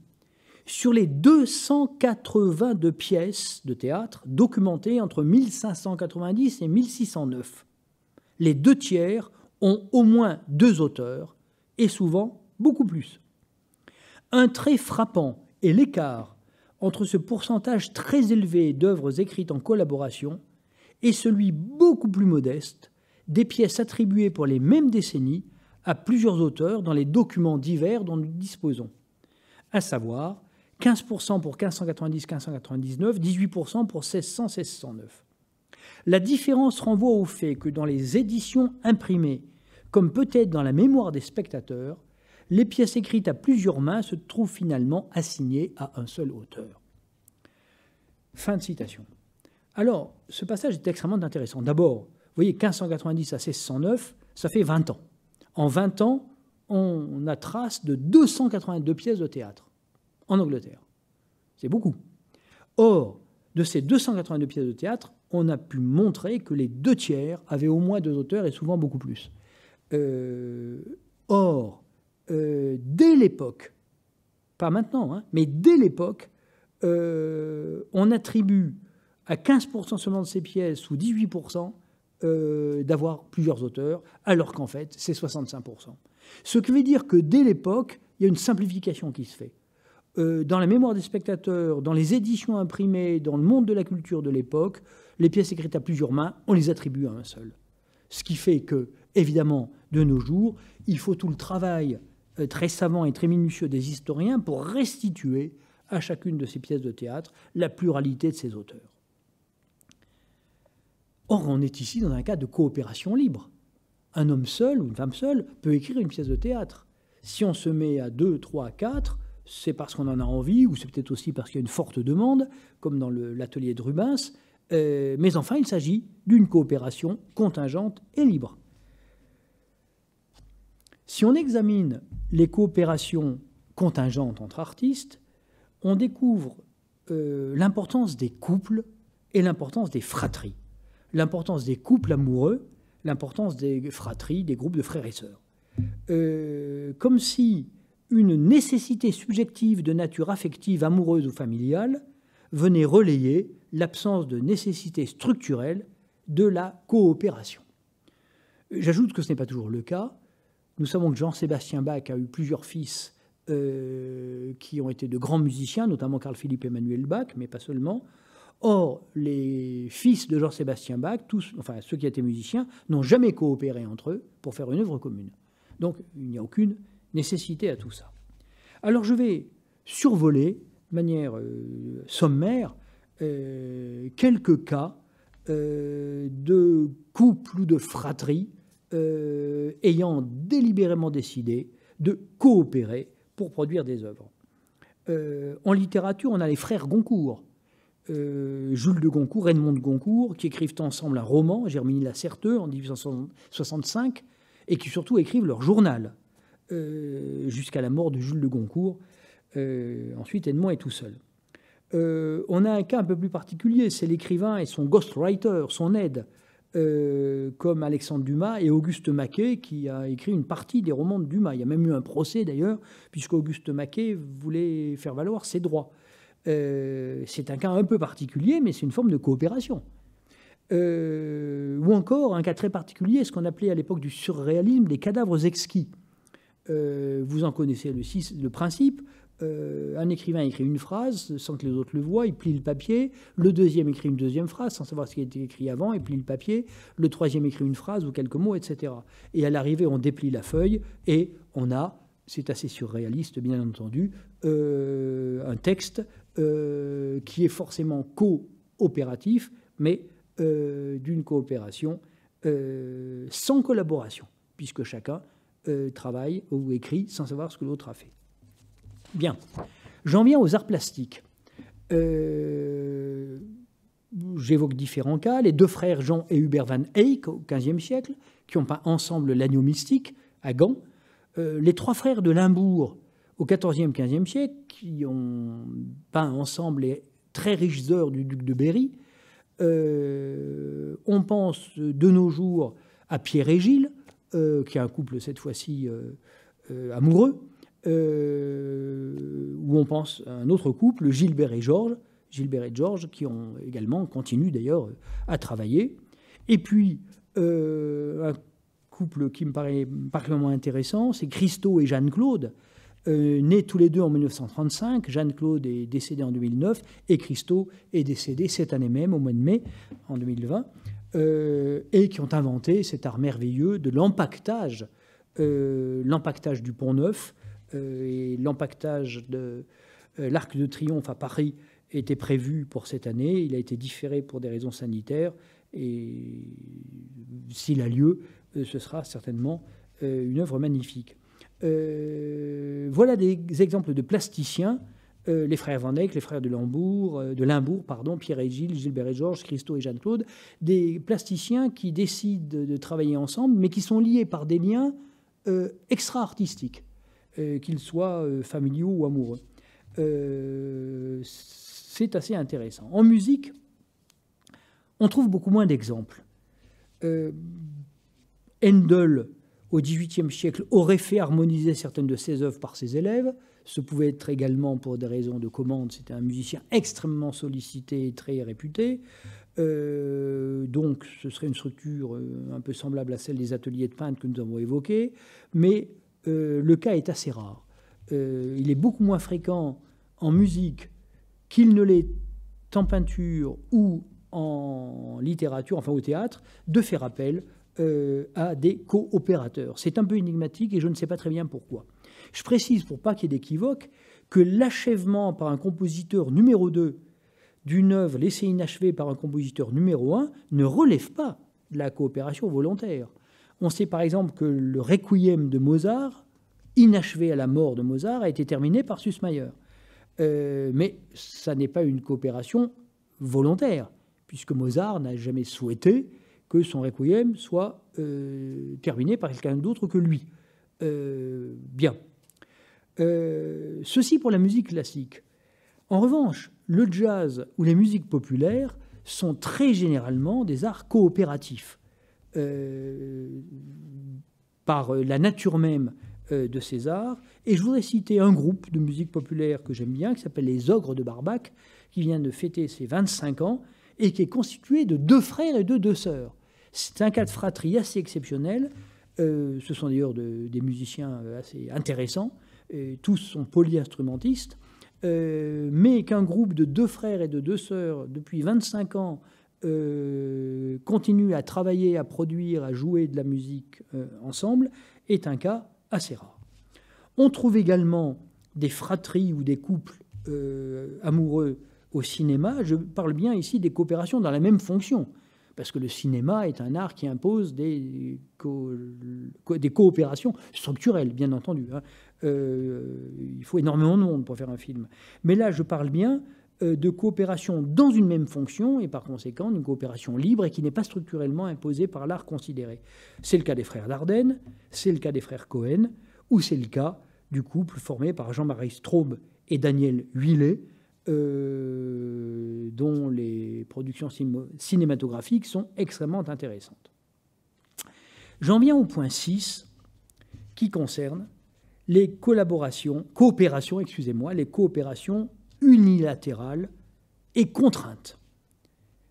Sur les 282 pièces de théâtre documentées entre 1590 et 1609, les deux tiers ont au moins deux auteurs, et souvent beaucoup plus. Un trait frappant est l'écart entre ce pourcentage très élevé d'œuvres écrites en collaboration et celui beaucoup plus modeste des pièces attribuées pour les mêmes décennies à plusieurs auteurs dans les documents divers dont nous disposons, à savoir 15% pour 1590-1599, 18% pour 1600-1609. La différence renvoie au fait que dans les éditions imprimées, comme peut-être dans la mémoire des spectateurs, les pièces écrites à plusieurs mains se trouvent finalement assignées à un seul auteur. Fin de citation. Alors, ce passage est extrêmement intéressant. D'abord, vous voyez, 1590 à 1609, ça fait 20 ans. En 20 ans, on a trace de 282 pièces de théâtre en Angleterre. C'est beaucoup. Or, de ces 282 pièces de théâtre, on a pu montrer que les deux tiers avaient au moins deux auteurs et souvent beaucoup plus. Euh, or, euh, dès l'époque, pas maintenant, hein, mais dès l'époque, euh, on attribue à 15% seulement de ces pièces ou 18% euh, d'avoir plusieurs auteurs, alors qu'en fait, c'est 65%. Ce qui veut dire que dès l'époque, il y a une simplification qui se fait. Dans la mémoire des spectateurs, dans les éditions imprimées, dans le monde de la culture de l'époque, les pièces écrites à plusieurs mains, on les attribue à un seul. Ce qui fait que, évidemment, de nos jours, il faut tout le travail euh, très savant et très minutieux des historiens pour restituer à chacune de ces pièces de théâtre la pluralité de ses auteurs. Or, on est ici dans un cas de coopération libre. Un homme seul ou une femme seule peut écrire une pièce de théâtre. Si on se met à deux, trois, quatre, c'est parce qu'on en a envie, ou c'est peut-être aussi parce qu'il y a une forte demande, comme dans l'atelier de Rubens. Euh, mais enfin, il s'agit d'une coopération contingente et libre. Si on examine les coopérations contingentes entre artistes, on découvre euh, l'importance des couples et l'importance des fratries l'importance des couples amoureux, l'importance des fratries, des groupes de frères et sœurs. Euh, comme si une nécessité subjective de nature affective, amoureuse ou familiale venait relayer l'absence de nécessité structurelle de la coopération. J'ajoute que ce n'est pas toujours le cas. Nous savons que Jean-Sébastien Bach a eu plusieurs fils euh, qui ont été de grands musiciens, notamment Carl Philippe Emmanuel Bach, mais pas seulement. Or, les fils de Jean-Sébastien Bach, tous, enfin ceux qui étaient musiciens, n'ont jamais coopéré entre eux pour faire une œuvre commune. Donc, il n'y a aucune nécessité à tout ça. Alors, je vais survoler de manière euh, sommaire quelques cas euh, de couples ou de fratries ayant délibérément décidé de coopérer pour produire des œuvres. en littérature, on a les frères Goncourt. Jules de Goncourt, Raymond de Goncourt, qui écrivent ensemble un roman, Germini la Certeux, en 1865, et qui surtout écrivent leur journal, jusqu'à la mort de Jules de Goncourt. ensuite, Edmond est tout seul. On a un cas un peu plus particulier, c'est l'écrivain et son ghostwriter, son aide, euh, comme Alexandre Dumas et Auguste Maquet, qui a écrit une partie des romans de Dumas. Il y a même eu un procès d'ailleurs, puisque Auguste Maquet voulait faire valoir ses droits. Euh, c'est un cas un peu particulier, mais c'est une forme de coopération. Euh, ou encore, un cas très particulier, ce qu'on appelait à l'époque du surréalisme les cadavres exquis. vous en connaissez le principe. Euh, un écrivain écrit une phrase sans que les autres le voient, il plie le papier. Le deuxième écrit une deuxième phrase sans savoir ce qui a été écrit avant, il plie le papier. Le troisième écrit une phrase ou quelques mots, etc. Et à l'arrivée, on déplie la feuille et on a, c'est assez surréaliste bien entendu, euh, un texte euh, qui est forcément coopératif, mais d'une coopération sans collaboration, puisque chacun travaille ou écrit sans savoir ce que l'autre a fait. Bien. J'en viens aux arts plastiques. Euh, j'évoque différents cas. Les deux frères Jean et Hubert van Eyck au XVe siècle, qui ont peint ensemble l'agneau mystique à Gand. Euh, les trois frères de Limbourg au XIVe, XVe siècle, qui ont peint ensemble les très riches heures du duc de Berry. Euh, on pense de nos jours à Pierre et Gilles, qui est un couple cette fois-ci amoureux. Euh, où on pense à un autre couple, Gilbert et Georges, Gilbert et Georges, qui ont également continué d'ailleurs à travailler. Et puis, euh, un couple qui me paraît particulièrement intéressant, c'est Christo et Jeanne-Claude, euh, nés tous les deux en 1935. Jeanne-Claude est décédée en 2009 et Christo est décédé cette année même, au mois de mai, en 2020, et qui ont inventé cet art merveilleux de l'empaquetage, l'empaquetage du Pont Neuf, euh, et l'empaquetage de euh, l'Arc de Triomphe à Paris était prévu pour cette année. Il a été différé pour des raisons sanitaires. Et s'il a lieu, euh, ce sera certainement une œuvre magnifique. voilà des exemples de plasticiens. les frères Van Eyck, les frères de Limbourg, de Limbourg pardon, Pierre et Gilles, Gilbert et Georges, Christo et Jeanne-Claude, des plasticiens qui décident de travailler ensemble, mais qui sont liés par des liens extra-artistiques. Euh, qu'ils soient euh, familiaux ou amoureux. Euh, c'est assez intéressant. En musique, on trouve beaucoup moins d'exemples. Handel, au XVIIIe siècle, aurait fait harmoniser certaines de ses œuvres par ses élèves. Ce pouvait être également pour des raisons de commande. C'était un musicien extrêmement sollicité et très réputé. donc, ce serait une structure un peu semblable à celle des ateliers de peintre que nous avons évoqués. Mais euh, le cas est assez rare. Euh, il est beaucoup moins fréquent en musique qu'il ne l'est en peinture ou en littérature, enfin au théâtre, de faire appel euh, à des coopérateurs. C'est un peu énigmatique et je ne sais pas très bien pourquoi. Je précise, pour pas qu'il y ait d'équivoque, que l'achèvement par un compositeur numéro 2 d'une œuvre laissée inachevée par un compositeur numéro 1 ne relève pas de la coopération volontaire. On sait par exemple que le requiem de Mozart, inachevé à la mort de Mozart, a été terminé par Sussmayer. Euh, mais ça n'est pas une coopération volontaire, puisque Mozart n'a jamais souhaité que son requiem soit euh, terminé par quelqu'un d'autre que lui. Euh, bien. ceci pour la musique classique. En revanche, le jazz ou les musiques populaires sont très généralement des arts coopératifs. Euh, par la nature même euh, de César. Et je voudrais citer un groupe de musique populaire que j'aime bien, qui s'appelle les Ogres de Barbac, qui vient de fêter ses 25 ans et qui est constitué de deux frères et de deux sœurs. C'est un cas de fratrie assez exceptionnel. Euh, ce sont d'ailleurs des musiciens assez intéressants. tous sont polyinstrumentistes. mais qu'un groupe de deux frères et de deux sœurs, depuis 25 ans, euh, continuent à travailler, à produire, à jouer de la musique euh, ensemble, est un cas assez rare. On trouve également des fratries ou des couples euh, amoureux au cinéma. Je parle bien ici des coopérations dans la même fonction. parce que le cinéma est un art qui impose des, coopérations structurelles, bien entendu. Hein. Euh, il faut énormément de monde pour faire un film. Mais là, je parle bien de coopération dans une même fonction et par conséquent d'une coopération libre et qui n'est pas structurellement imposée par l'art considéré. C'est le cas des frères Dardenne, c'est le cas des frères Cohen, ou c'est le cas du couple formé par Jean-Marie Straub et Daniel Huillet, euh, dont les productions cinématographiques sont extrêmement intéressantes. J'en viens au point 6 qui concerne les collaborations, coopérations, excusez-moi, les coopérations unilatérales et contraintes.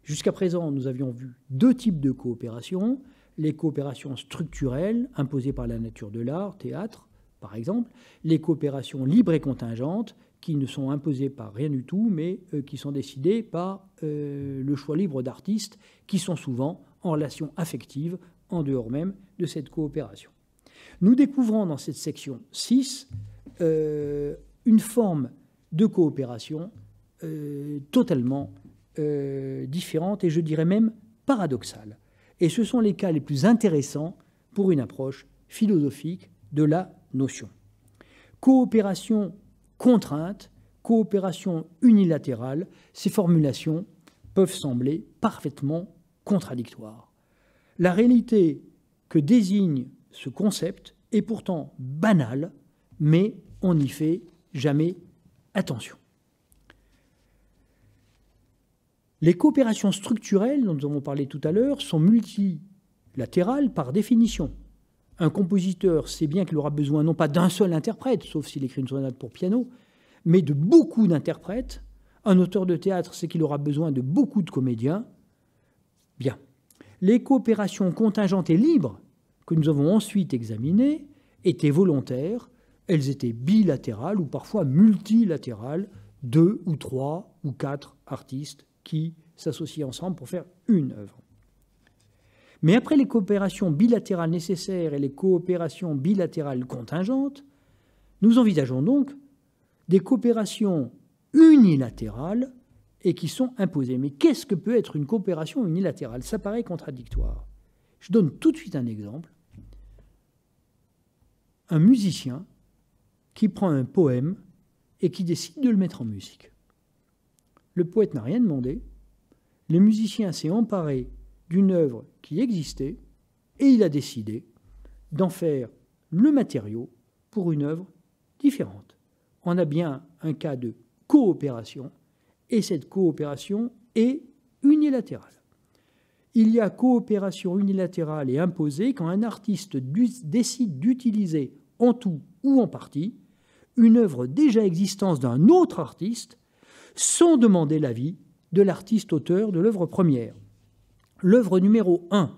Jusqu'à présent, nous avions vu deux types de coopérations, les coopérations structurelles imposées par la nature de l'art, théâtre par exemple, les coopérations libres et contingentes qui ne sont imposées par rien du tout, mais euh, qui sont décidées par euh, le choix libre d'artistes qui sont souvent en relation affective en dehors même de cette coopération. Nous découvrons dans cette section 6 euh, une forme de coopération totalement différente et je dirais même paradoxale. Et ce sont les cas les plus intéressants pour une approche philosophique de la notion. Coopération contrainte, coopération unilatérale, ces formulations peuvent sembler parfaitement contradictoires. La réalité que désigne ce concept est pourtant banale, mais on n'y fait jamais attention. Les coopérations structurelles dont nous avons parlé tout à l'heure sont multilatérales par définition. Un compositeur sait bien qu'il aura besoin non pas d'un seul interprète, sauf s'il écrit une sonate pour piano, mais de beaucoup d'interprètes. Un auteur de théâtre sait qu'il aura besoin de beaucoup de comédiens. Bien. Les coopérations contingentes et libres que nous avons ensuite examinées étaient volontaires, elles étaient bilatérales ou parfois multilatérales, deux ou trois ou quatre artistes qui s'associent ensemble pour faire une œuvre. Mais après les coopérations bilatérales nécessaires et les coopérations bilatérales contingentes, nous envisageons donc des coopérations unilatérales et qui sont imposées. Mais qu'est-ce que peut être une coopération unilatérale? Ça paraît contradictoire. Je donne tout de suite un exemple. Un musicien qui prend un poème et qui décide de le mettre en musique. Le poète n'a rien demandé. Le musicien s'est emparé d'une œuvre qui existait et il a décidé d'en faire le matériau pour une œuvre différente. On a bien un cas de coopération et cette coopération est unilatérale. Il y a coopération unilatérale et imposée quand un artiste décide d'utiliser en tout ou en partie une œuvre déjà existante d'un autre artiste sans demander l'avis de l'artiste auteur de l'œuvre première. L'œuvre numéro 1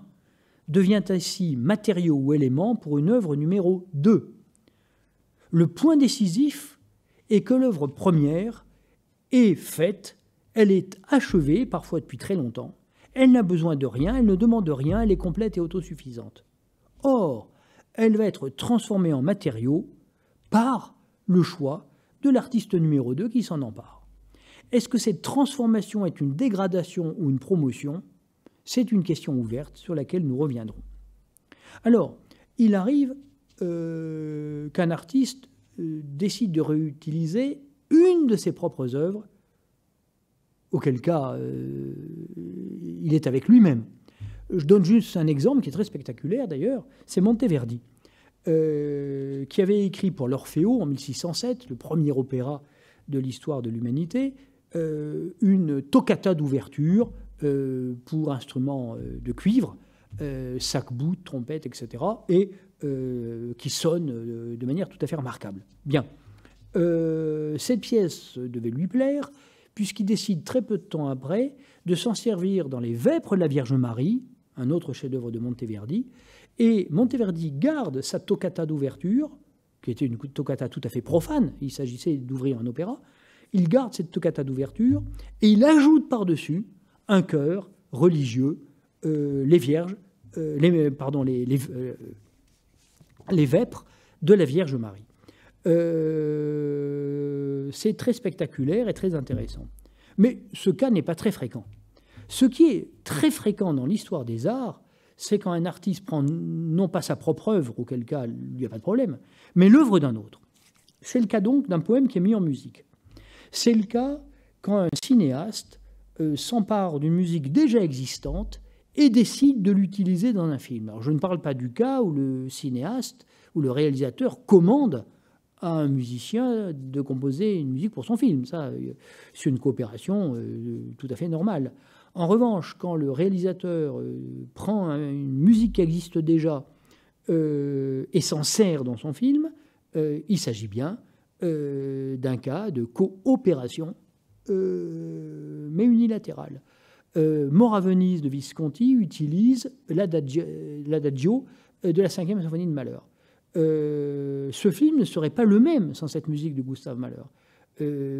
devient ainsi matériau ou élément pour une œuvre numéro 2. Le point décisif est que l'œuvre première est faite, elle est achevée, parfois depuis très longtemps, elle n'a besoin de rien, elle ne demande rien, elle est complète et autosuffisante. Or, elle va être transformée en matériau par le choix de l'artiste numéro 2 qui s'en empare. Est-ce que cette transformation est une dégradation ou une promotion? C'est une question ouverte sur laquelle nous reviendrons. Alors, il arrive euh, qu'un artiste euh, décide de réutiliser une de ses propres œuvres, auquel cas euh, il est avec lui-même. Je donne juste un exemple qui est très spectaculaire d'ailleurs, c'est Monteverdi, qui avait écrit pour l'Orfeo en 1607, le premier opéra de l'histoire de l'humanité, une toccata d'ouverture euh, pour instruments euh, de cuivre, euh, sac-bout, trompette, etc., et qui sonne de manière tout à fait remarquable. Bien. cette pièce devait lui plaire, puisqu'il décide très peu de temps après de s'en servir dans les Vêpres de la Vierge Marie, un autre chef-d'œuvre de Monteverdi, et Monteverdi garde sa toccata d'ouverture, qui était une toccata tout à fait profane, il s'agissait d'ouvrir un opéra, il garde cette toccata d'ouverture et il ajoute par-dessus un chœur religieux, euh, les vierges, euh, euh, les, vêpres de la Vierge Marie. c'est très spectaculaire et très intéressant. Mais ce cas n'est pas très fréquent. Ce qui est très fréquent dans l'histoire des arts, c'est quand un artiste prend non pas sa propre œuvre, auquel cas il n'y a pas de problème, mais l'œuvre d'un autre. C'est le cas donc d'un poème qui est mis en musique. C'est le cas quand un cinéaste euh, s'empare d'une musique déjà existante et décide de l'utiliser dans un film. Alors je ne parle pas du cas où le cinéaste ou le réalisateur commande à un musicien de composer une musique pour son film. Ça, euh, c'est une coopération euh, tout à fait normale. En revanche, quand le réalisateur prend une musique qui existe déjà et s'en sert dans son film, il s'agit bien d'un cas de coopération euh, mais unilatérale. Euh, Mort à Venise de Visconti utilise l'adagio de la cinquième symphonie de Malheur. Euh, ce film ne serait pas le même sans cette musique de Gustave Mahler.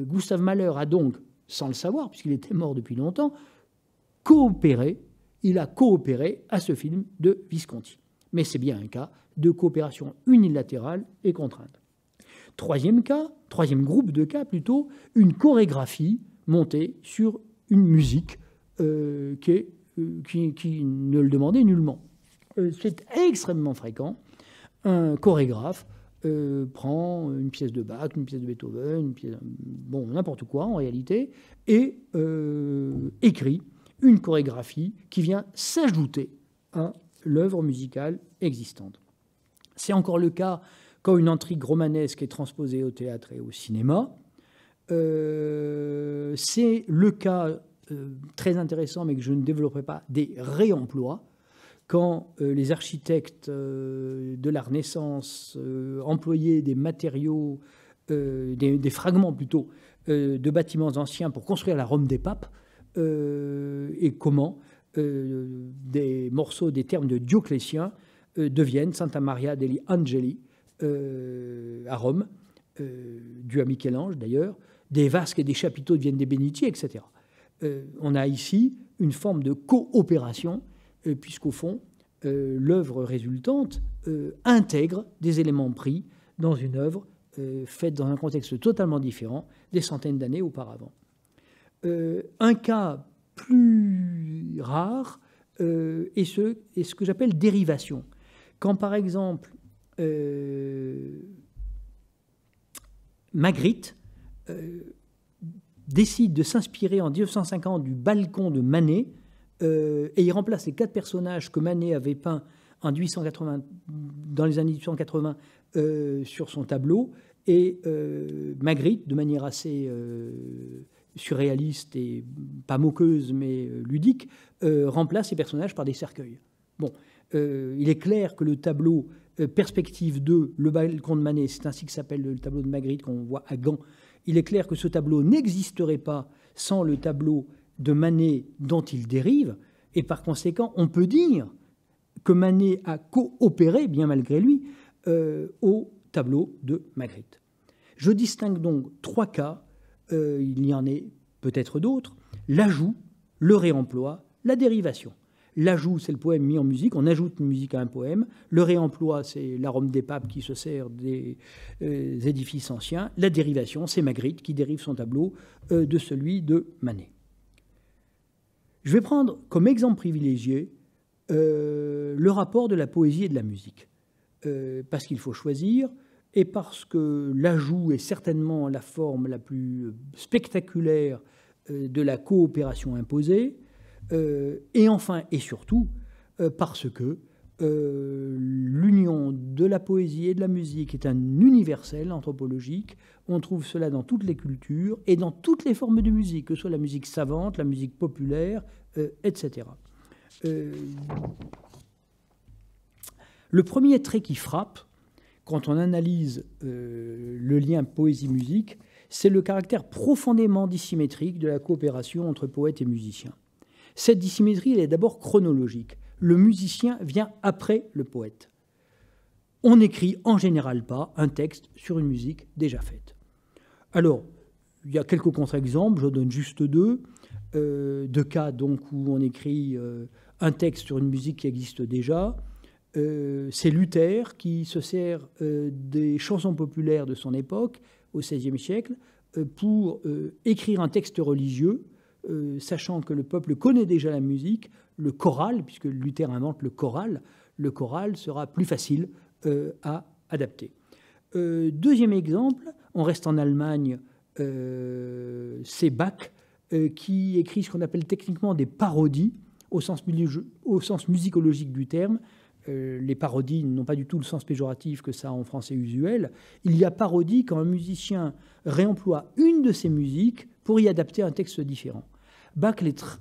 Gustave Mahler a donc, sans le savoir, puisqu'il était mort depuis longtemps, coopéré, il a coopéré à ce film de Visconti. Mais c'est bien un cas de coopération unilatérale et contrainte. Troisième cas, troisième groupe de cas plutôt, une chorégraphie montée sur une musique euh, euh, qui, ne le demandait nullement. Euh, c'est extrêmement fréquent. Un chorégraphe prend une pièce de Bach, une pièce de Beethoven, une pièce, bon, n'importe quoi en réalité, et écrit une chorégraphie qui vient s'ajouter à l'œuvre musicale existante. C'est encore le cas quand une intrigue romanesque est transposée au théâtre et au cinéma. Euh, c'est le cas euh, très intéressant, mais que je ne développerai pas, des réemplois. Quand euh, les architectes de la Renaissance employaient des matériaux, des, fragments plutôt, de bâtiments anciens pour construire la Rome des papes, et comment des morceaux des termes de Dioclétien deviennent Santa Maria degli Angeli, euh, à Rome, euh, dû à Michel-Ange d'ailleurs, des vasques et des chapiteaux deviennent des bénitiers, etc. Euh, on a ici une forme de coopération, puisqu'au fond, l'œuvre résultante intègre des éléments pris dans une œuvre faite dans un contexte totalement différent des centaines d'années auparavant. Un cas plus rare est, ce, est ce que j'appelle dérivation. Quand par exemple euh, Magritte euh, décide de s'inspirer en 1950 du balcon de Manet euh, et il remplace les quatre personnages que Manet avait peints en 1880, dans les années 1880 sur son tableau. Et Magritte, de manière assez surréaliste et pas moqueuse mais ludique, remplace ces personnages par des cercueils. Bon, il est clair que le tableau euh, perspective 2, le balcon de Manet, c'est ainsi que s'appelle le tableau de Magritte qu'on voit à Gand. Il est clair que ce tableau n'existerait pas sans le tableau de Manet dont il dérive, et par conséquent, on peut dire que Manet a coopéré, bien malgré lui, euh, au tableau de Magritte. Je distingue donc trois cas, euh, il y en a peut-être d'autres, l'ajout, le réemploi, la dérivation. L'ajout, c'est le poème mis en musique. On ajoute une musique à un poème. Le réemploi, c'est l'arôme des papes qui se sert des euh, édifices anciens. La dérivation, c'est Magritte qui dérive son tableau euh, de celui de Manet. Je vais prendre comme exemple privilégié le rapport de la poésie et de la musique. parce qu'il faut choisir et parce que l'ajout est certainement la forme la plus spectaculaire de la coopération imposée euh, et enfin et surtout euh, parce que euh, l'union de la poésie et de la musique est un universel anthropologique. On trouve cela dans toutes les cultures et dans toutes les formes de musique, que ce soit la musique savante, la musique populaire, etc. le premier trait qui frappe quand on analyse le lien poésie-musique, c'est le caractère profondément dissymétrique de la coopération entre poètes et musiciens. Cette dissymétrie, elle est d'abord chronologique. Le musicien vient après le poète. On n'écrit en général pas un texte sur une musique déjà faite. Alors, il y a quelques contre-exemples, je donne juste deux. Euh, deux cas donc où on écrit euh, un texte sur une musique qui existe déjà. Euh, c'est Luther qui se sert des chansons populaires de son époque, au XVIe siècle, pour écrire un texte religieux sachant que le peuple connaît déjà la musique, le choral, puisque Luther invente le choral, le choral sera plus facile à adapter. deuxième exemple, on reste en Allemagne, c'est Bach qui écrit ce qu'on appelle techniquement des parodies au sens musicologique du terme, euh, les parodies n'ont pas du tout le sens péjoratif que ça en français usuel. Il y a parodie quand un musicien réemploie une de ses musiques pour y adapter un texte différent. Bach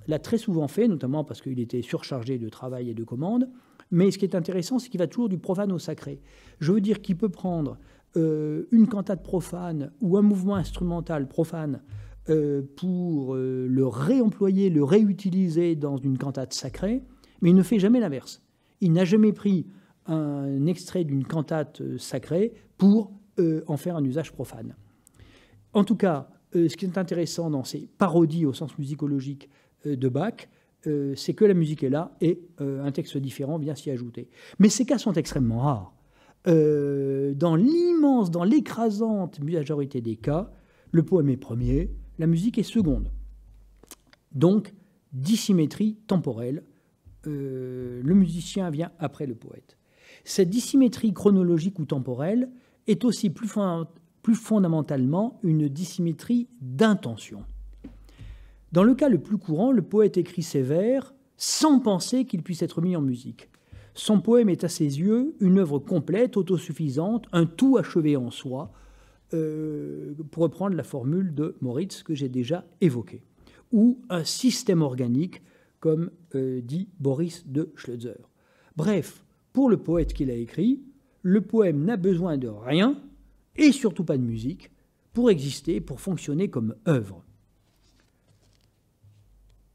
l'a très souvent fait, notamment parce qu'il était surchargé de travail et de commandes. Mais ce qui est intéressant, c'est qu'il va toujours du profane au sacré. Je veux dire qu'il peut prendre euh, une cantate profane ou un mouvement instrumental profane euh, pour le réemployer, le réutiliser dans une cantate sacrée, mais il ne fait jamais l'inverse. Il n'a jamais pris un extrait d'une cantate euh, sacrée pour euh, en faire un usage profane. En tout cas, euh, ce qui est intéressant dans ces parodies au sens musicologique de Bach, c'est que la musique est là et un texte différent vient s'y ajouter. Mais ces cas sont extrêmement rares. dans l'immense, dans l'écrasante majorité des cas, le poème est premier, la musique est seconde. Donc, dissymétrie temporelle euh, le musicien vient après le poète. Cette dissymétrie chronologique ou temporelle est aussi plus, fondamentalement une dissymétrie d'intention. Dans le cas le plus courant, le poète écrit ses vers sans penser qu'il puisse être mis en musique. Son poème est à ses yeux une œuvre complète, autosuffisante, un tout achevé en soi, euh, pour reprendre la formule de Moritz que j'ai déjà évoquée, ou un système organique comme euh, dit Boris de Schleutzer. Bref, pour le poète qui l'a écrit, le poème n'a besoin de rien, et surtout pas de musique, pour exister, pour fonctionner comme œuvre.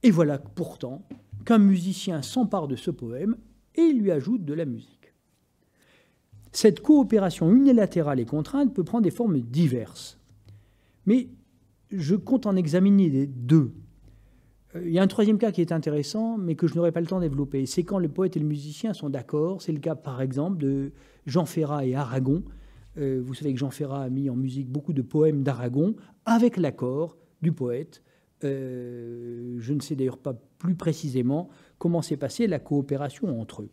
Et voilà pourtant qu'un musicien s'empare de ce poème et lui ajoute de la musique. Cette coopération unilatérale et contrainte peut prendre des formes diverses. Mais je compte en examiner les deux il y a un troisième cas qui est intéressant, mais que je n'aurai pas le temps de développer. C'est quand le poète et le musicien sont d'accord. C'est le cas, par exemple, de Jean Ferrat et Aragon. Euh, vous savez que Jean Ferrat a mis en musique beaucoup de poèmes d'Aragon avec l'accord du poète. Euh, je ne sais d'ailleurs pas plus précisément comment s'est passée la coopération entre eux.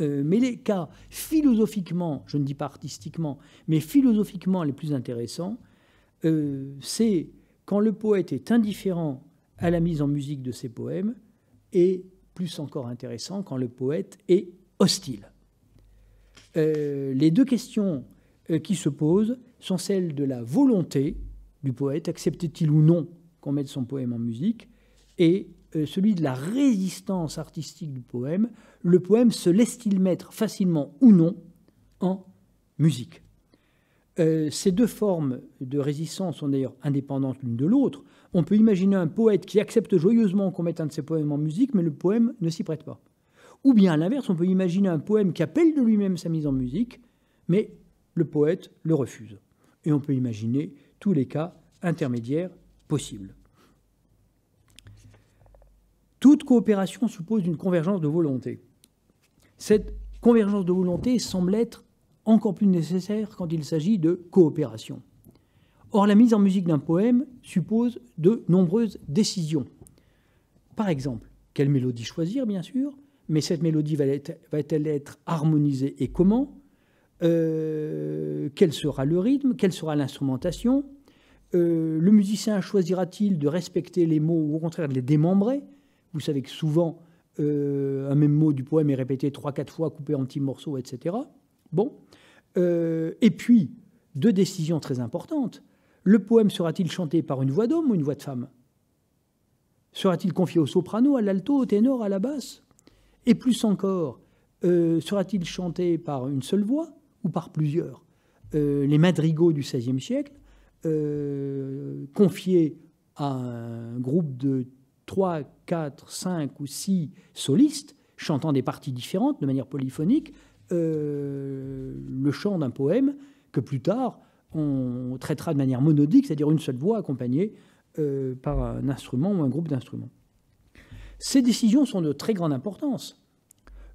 mais les cas philosophiquement, je ne dis pas artistiquement, mais philosophiquement les plus intéressants, c'est quand le poète est indifférent à la mise en musique de ses poèmes, et plus encore intéressant quand le poète est hostile. Euh, les deux questions euh, qui se posent sont celles de la volonté du poète, accepte-t-il ou non qu'on mette son poème en musique, et euh, celui de la résistance artistique du poème, le poème se laisse-t-il mettre facilement ou non en musique? Ces deux formes de résistance sont d'ailleurs indépendantes l'une de l'autre. On peut imaginer un poète qui accepte joyeusement qu'on mette un de ses poèmes en musique, mais le poème ne s'y prête pas. Ou bien à l'inverse, on peut imaginer un poème qui appelle de lui-même sa mise en musique, mais le poète le refuse. Et on peut imaginer tous les cas intermédiaires possibles. Toute coopération suppose une convergence de volonté. Cette convergence de volonté semble être encore plus nécessaire quand il s'agit de coopération. Or, la mise en musique d'un poème suppose de nombreuses décisions. Par exemple, quelle mélodie choisir, bien sûr, mais cette mélodie va-t-elle être harmonisée et comment? Euh, Quel sera le rythme? Quelle sera l'instrumentation? Euh, Le musicien choisira-t-il de respecter les mots ou au contraire de les démembrer? Vous savez que souvent, euh, un même mot du poème est répété trois, quatre fois, coupé en petits morceaux, etc. Bon. et puis, deux décisions très importantes. Le poème sera-t-il chanté par une voix d'homme ou une voix de femme? Sera-t-il confié au soprano, à l'alto, au ténor, à la basse? Et plus encore, euh, sera-t-il chanté par une seule voix ou par plusieurs? Euh, Les madrigaux du XVIe siècle, euh, confiés à un groupe de 3, 4, 5 ou 6 solistes, chantant des parties différentes de manière polyphonique, le chant d'un poème que plus tard on traitera de manière monodique, c'est-à-dire une seule voix accompagnée euh, par un instrument ou un groupe d'instruments. Ces décisions sont de très grande importance.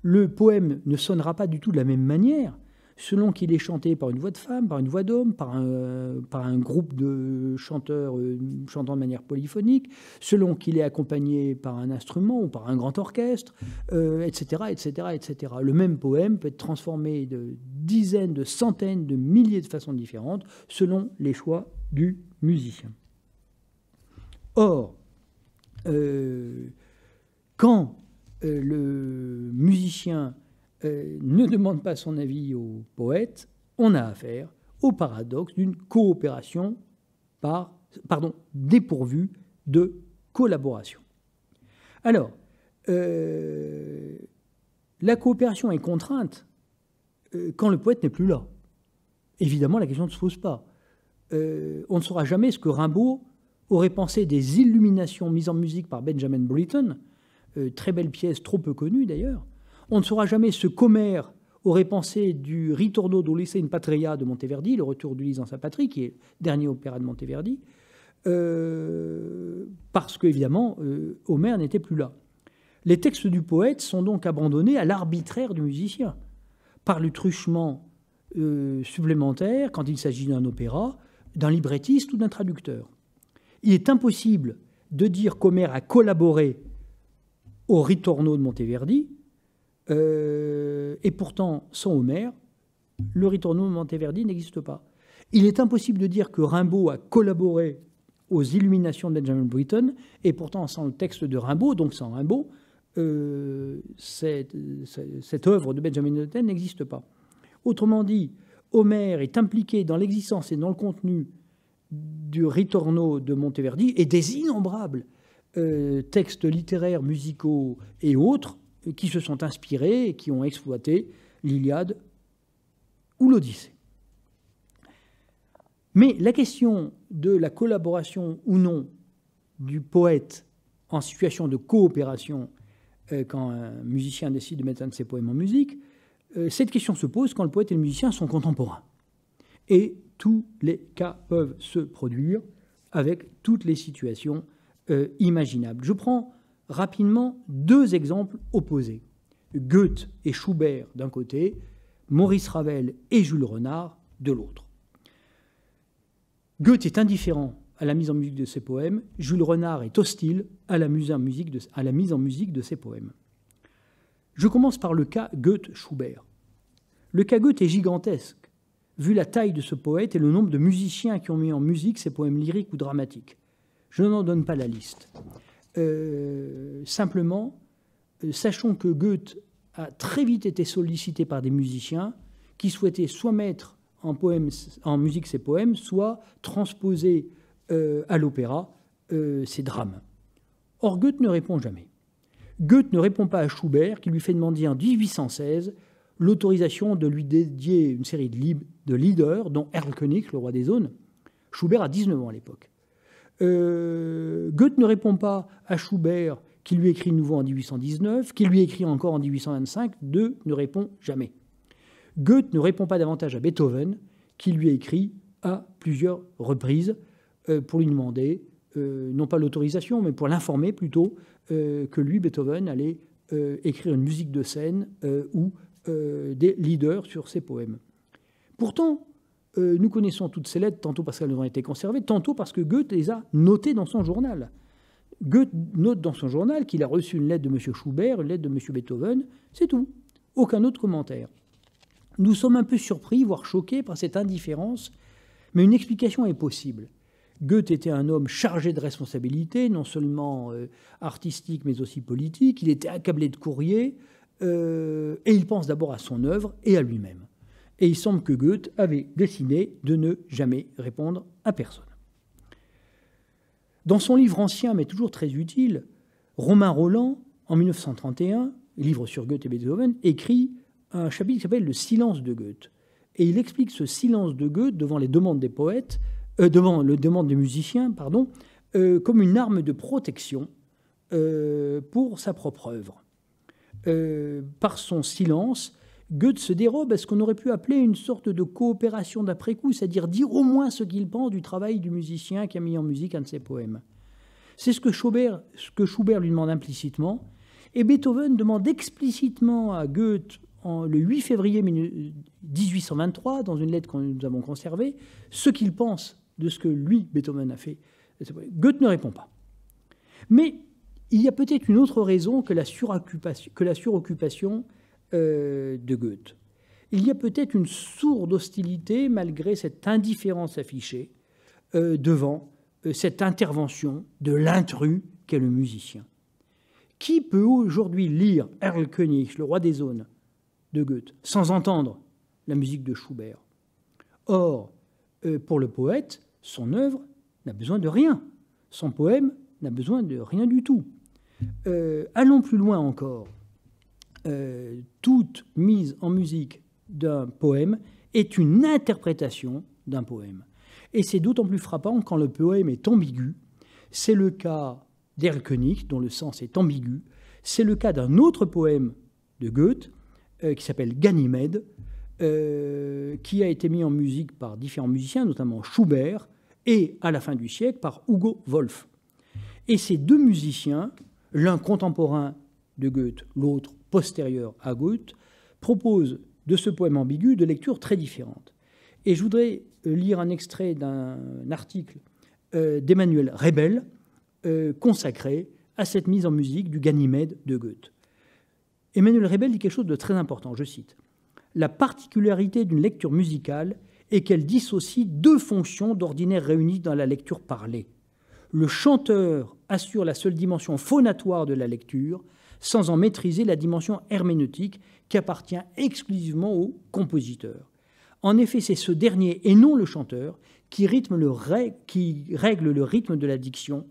Le poème ne sonnera pas du tout de la même manière selon qu'il est chanté par une voix de femme, par une voix d'homme, par un, par un groupe de chanteurs euh, chantant de manière polyphonique, selon qu'il est accompagné par un instrument ou par un grand orchestre, etc., etc., etc. Le même poème peut être transformé de dizaines, de centaines, de milliers de façons différentes selon les choix du musicien. Or, euh, quand euh, le musicien euh, ne demande pas son avis au poète, on a affaire au paradoxe d'une coopération par, pardon, dépourvue de collaboration. Alors, euh, la coopération est contrainte quand le poète n'est plus là. Évidemment, la question ne se pose pas. on ne saura jamais ce que Rimbaud aurait pensé des illuminations mises en musique par Benjamin Britten, euh, très belle pièce, trop peu connue d'ailleurs. On ne saura jamais ce qu'Homère aurait pensé du Ritorno d'Ulisse in Patria de Monteverdi, le retour d'Ulysse dans sa patrie, qui est le dernier opéra de Monteverdi, euh, parce qu'évidemment, euh, Homère n'était plus là. Les textes du poète sont donc abandonnés à l'arbitraire du musicien, par le truchement supplémentaire, quand il s'agit d'un opéra, d'un librettiste ou d'un traducteur. Il est impossible de dire qu'Homère a collaboré au Ritorno de Monteverdi, euh, et pourtant, sans Homère, le Ritorno de Monteverdi n'existe pas. Il est impossible de dire que Rimbaud a collaboré aux illuminations de Benjamin Britten, et pourtant, sans le texte de Rimbaud, donc sans Rimbaud, euh, cette, œuvre de Benjamin Britten n'existe pas. Autrement dit, Homère est impliqué dans l'existence et dans le contenu du Ritorno de Monteverdi et des innombrables euh, textes littéraires, musicaux et autres qui se sont inspirés et qui ont exploité l'Iliade ou l'Odyssée. Mais la question de la collaboration ou non du poète en situation de coopération euh, quand un musicien décide de mettre un de ses poèmes en musique, euh, cette question se pose quand le poète et le musicien sont contemporains. Et tous les cas peuvent se produire avec toutes les situations euh, imaginables. Je prends rapidement deux exemples opposés. Goethe et Schubert d'un côté, Maurice Ravel et Jules Renard de l'autre. Goethe est indifférent à la mise en musique de ses poèmes, Jules Renard est hostile à la mise en musique de, ses poèmes. Je commence par le cas Goethe-Schubert. Le cas Goethe est gigantesque vu la taille de ce poète et le nombre de musiciens qui ont mis en musique ses poèmes lyriques ou dramatiques. Je n'en donne pas la liste. Euh, simplement, euh, sachons que Goethe a très vite été sollicité par des musiciens qui souhaitaient soit mettre en, musique ses poèmes, soit transposer euh, à l'opéra ses drames. Or, Goethe ne répond jamais. Goethe ne répond pas à Schubert, qui lui fait demander en 1816 l'autorisation de lui dédier une série de, leaders, dont Erlkönig, le roi des zones. Schubert a 19 ans à l'époque. Euh, Goethe ne répond pas à Schubert, qui lui écrit nouveau en 1819, qui lui écrit encore en 1825. Deux ne répond jamais. Goethe ne répond pas davantage à Beethoven, qui lui écrit à plusieurs reprises euh, pour lui demander, euh, non pas l'autorisation, mais pour l'informer plutôt que lui, Beethoven, allait écrire une musique de scène ou des leaders sur ses poèmes. Pourtant, euh, nous connaissons toutes ces lettres, tantôt parce qu'elles ont été conservées, tantôt parce que Goethe les a notées dans son journal. Goethe note dans son journal qu'il a reçu une lettre de M. Schubert, une lettre de M. Beethoven, c'est tout. Aucun autre commentaire. Nous sommes un peu surpris, voire choqués par cette indifférence, mais une explication est possible. Goethe était un homme chargé de responsabilités, non seulement euh, artistiques mais aussi politiques. Il était accablé de courriers. Euh, et il pense d'abord à son œuvre et à lui-même. Et il semble que Goethe avait décidé de ne jamais répondre à personne. Dans son livre ancien, mais toujours très utile, Romain Roland, en 1931, livre sur Goethe et Beethoven, écrit un chapitre qui s'appelle Le silence de Goethe. Et il explique ce silence de Goethe devant les demandes des poètes, euh, devant les demandes des musiciens, pardon, euh, comme une arme de protection pour sa propre œuvre. Euh, par son silence, Goethe se dérobe à ce qu'on aurait pu appeler une sorte de coopération d'après-coup, c'est-à-dire dire au moins ce qu'il pense du travail du musicien qui a mis en musique un de ses poèmes. C'est ce que Schubert, ce que Schubert lui demande implicitement, et Beethoven demande explicitement à Goethe, le 8 février 1823, dans une lettre que nous avons conservée, ce qu'il pense de ce que lui, Beethoven, a fait. Goethe ne répond pas. Mais il y a peut-être une autre raison que la suroccupation euh, de Goethe. Il y a peut-être une sourde hostilité malgré cette indifférence affichée euh, devant euh, cette intervention de l'intrus qu'est le musicien. Qui peut aujourd'hui lire Erlkönig, le roi des zones de Goethe, sans entendre la musique de Schubert? Or, pour le poète, son œuvre n'a besoin de rien. Son poème n'a besoin de rien du tout. Allons plus loin encore. Euh, toute mise en musique d'un poème est une interprétation d'un poème. Et c'est d'autant plus frappant quand le poème est ambigu. C'est le cas d'Erlkönig, dont le sens est ambigu. C'est le cas d'un autre poème de Goethe, euh, qui s'appelle Ganymède, qui a été mis en musique par différents musiciens, notamment Schubert, et à la fin du siècle par Hugo Wolf. Et ces deux musiciens l'un contemporain de Goethe, l'autre postérieur à Goethe, propose de ce poème ambigu de lectures très différentes. Et je voudrais euh, lire un extrait d'un article euh, d'Emmanuel Rebel euh, consacré à cette mise en musique du Ganymède de Goethe. Emmanuel Rebel dit quelque chose de très important, je cite. La particularité d'une lecture musicale est qu'elle dissocie deux fonctions d'ordinaire réunies dans la lecture parlée le chanteur assure la seule dimension phonatoire de la lecture, sans en maîtriser la dimension herméneutique qui appartient exclusivement au compositeur. En effet, c'est ce dernier et non le chanteur qui, règle le rythme de la diction.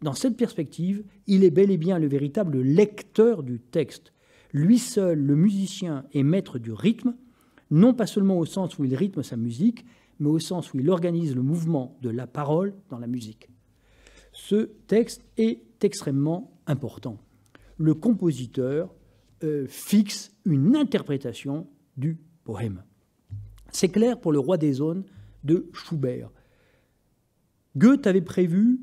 Dans cette perspective, il est bel et bien le véritable lecteur du texte. Lui seul, le musicien, est maître du rythme, non pas seulement au sens où il rythme sa musique, mais au sens où il organise le mouvement de la parole dans la musique ce texte est extrêmement important. Le compositeur euh, fixe une interprétation du poème. C'est clair pour le roi des zones de Schubert. Goethe avait prévu